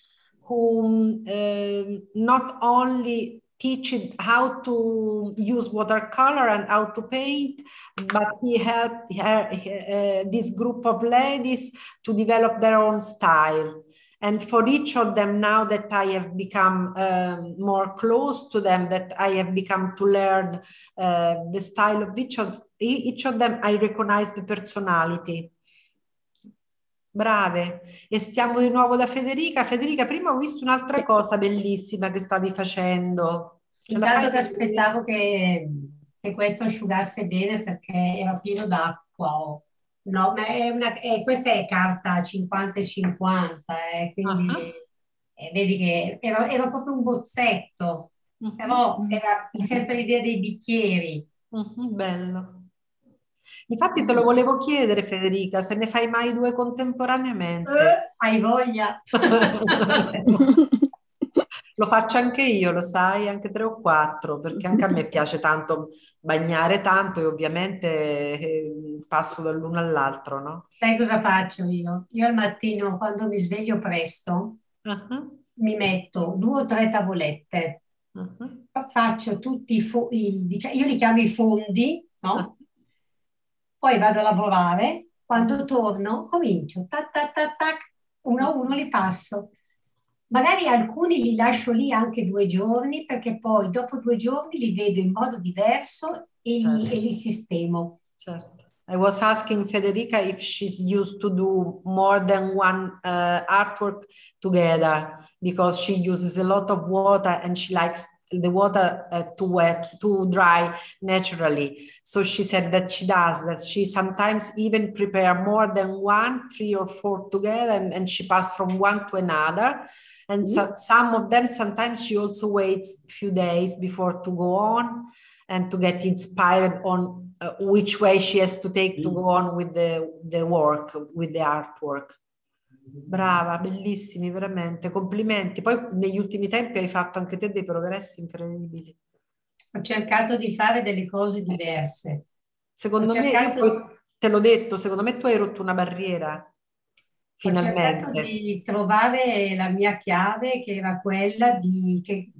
who um, not only teach how to use watercolor and how to paint, but he helped her, uh, this group of ladies to develop their own style. And for each of them, now that I have become um, more close to them, that I have become to learn uh, the style of each of each of them, I recognize the personality. Brave. E stiamo di nuovo da Federica. Federica, prima ho visto un'altra cosa bellissima che stavi facendo. Ce Intanto che aspettavo che, che questo asciugasse bene perché era pieno d'acqua. oh. No, ma è una, è- questa è carta 50 e 50, eh, quindi Ah. eh, vedi che era, era proprio un bozzetto, Mhm. però era sempre l'idea dei bicchieri. Mhm, bello. Infatti te lo volevo chiedere, Federica, se ne fai mai due contemporaneamente. Eh, hai voglia? Lo faccio anche io, lo sai, anche tre o quattro, perché anche a me piace tanto bagnare tanto e ovviamente eh, passo dall'uno all'altro, no? Sai cosa faccio io? Io al mattino, quando mi sveglio presto, uh-huh. mi metto due o tre tavolette, uh-huh. faccio tutti i, fo- i diciamo, io li chiamo i fondi, no? Poi vado a lavorare, quando torno comincio, tac tac tac tac, uno a uno li passo. Magari alcuni li lascio lì anche due giorni perché poi dopo due giorni li vedo in modo diverso e, certo. li, e li sistemo. Certo. I was asking Federica if she's used to do more than one uh, artwork together because she uses a lot of water and she likes the water uh, too wet, too dry naturally. So she said that she does, that she sometimes even prepare more than one, three or four together, and, and she pass from one to another. And mm-hmm. so, some of them, sometimes she also waits a few days before to go on and to get inspired on uh, which way she has to take mm-hmm. to go on with the, the work, with the artwork. Brava, bellissimi, veramente, complimenti. Poi negli ultimi tempi hai fatto anche te dei progressi incredibili. Ho cercato di fare delle cose diverse. Secondo Ho me, cercato... te l'ho detto, secondo me tu hai rotto una barriera. Finalmente. Ho cercato di trovare la mia chiave che era quella di, che,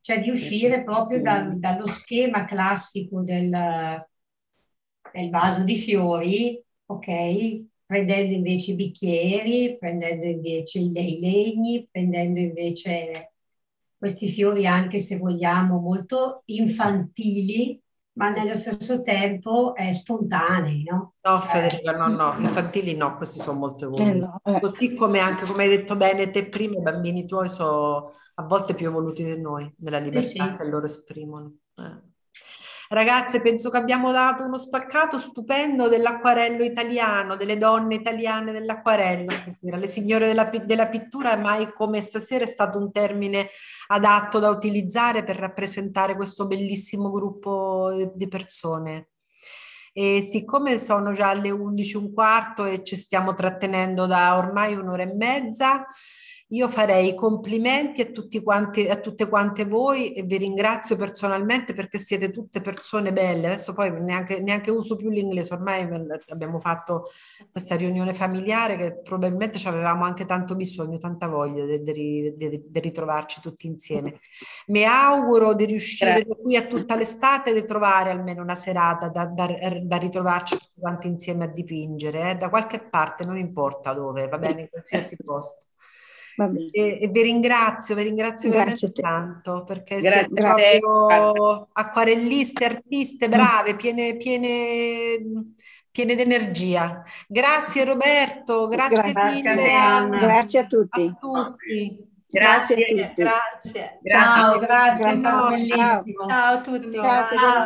cioè di uscire proprio dal, dallo schema classico del, del vaso di fiori, ok? Prendendo invece i bicchieri, prendendo invece i legni, prendendo invece questi fiori anche se vogliamo molto infantili, ma nello stesso tempo eh, spontanei, no? No, Federica, no, no, infantili no, questi sono molto evoluti. Eh no, eh. Così come anche, come hai detto bene te prima, i bambini tuoi sono a volte più evoluti di noi, nella libertà sì, sì. che loro esprimono. Eh. Ragazze, penso che abbiamo dato uno spaccato stupendo dell'acquarello italiano, delle donne italiane dell'acquarello stasera. Le signore della, della pittura, mai come stasera è stato un termine adatto da utilizzare per rappresentare questo bellissimo gruppo di persone. E siccome sono già alle 11 un quarto e ci stiamo trattenendo da ormai un'ora e mezza, io farei complimenti a, tutti quanti, a tutte quante voi e vi ringrazio personalmente perché siete tutte persone belle. Adesso poi neanche, neanche uso più l'inglese, ormai abbiamo fatto questa riunione familiare che probabilmente ci avevamo anche tanto bisogno, tanta voglia di, ritrovarci tutti insieme. Mi auguro di riuscire da qui a tutta l'estate di trovare almeno una serata da, da, da ritrovarci tutti quanti insieme a dipingere, eh? da qualche parte, non importa dove, va bene, in qualsiasi posto. E, e, vi ringrazio, vi ringrazio Grazie veramente tanto perché Grazie siete proprio acquarelliste, artiste brave, piene, piene, piene d'energia. Grazie Roberto, grazie, grazie mille. Anna. Grazie a tutti. A tutti. Grazie, grazie, a tutti. Grazie. Ciao, grazie, grazie. è stato bellissimo. Ciao a tutti. Ciao.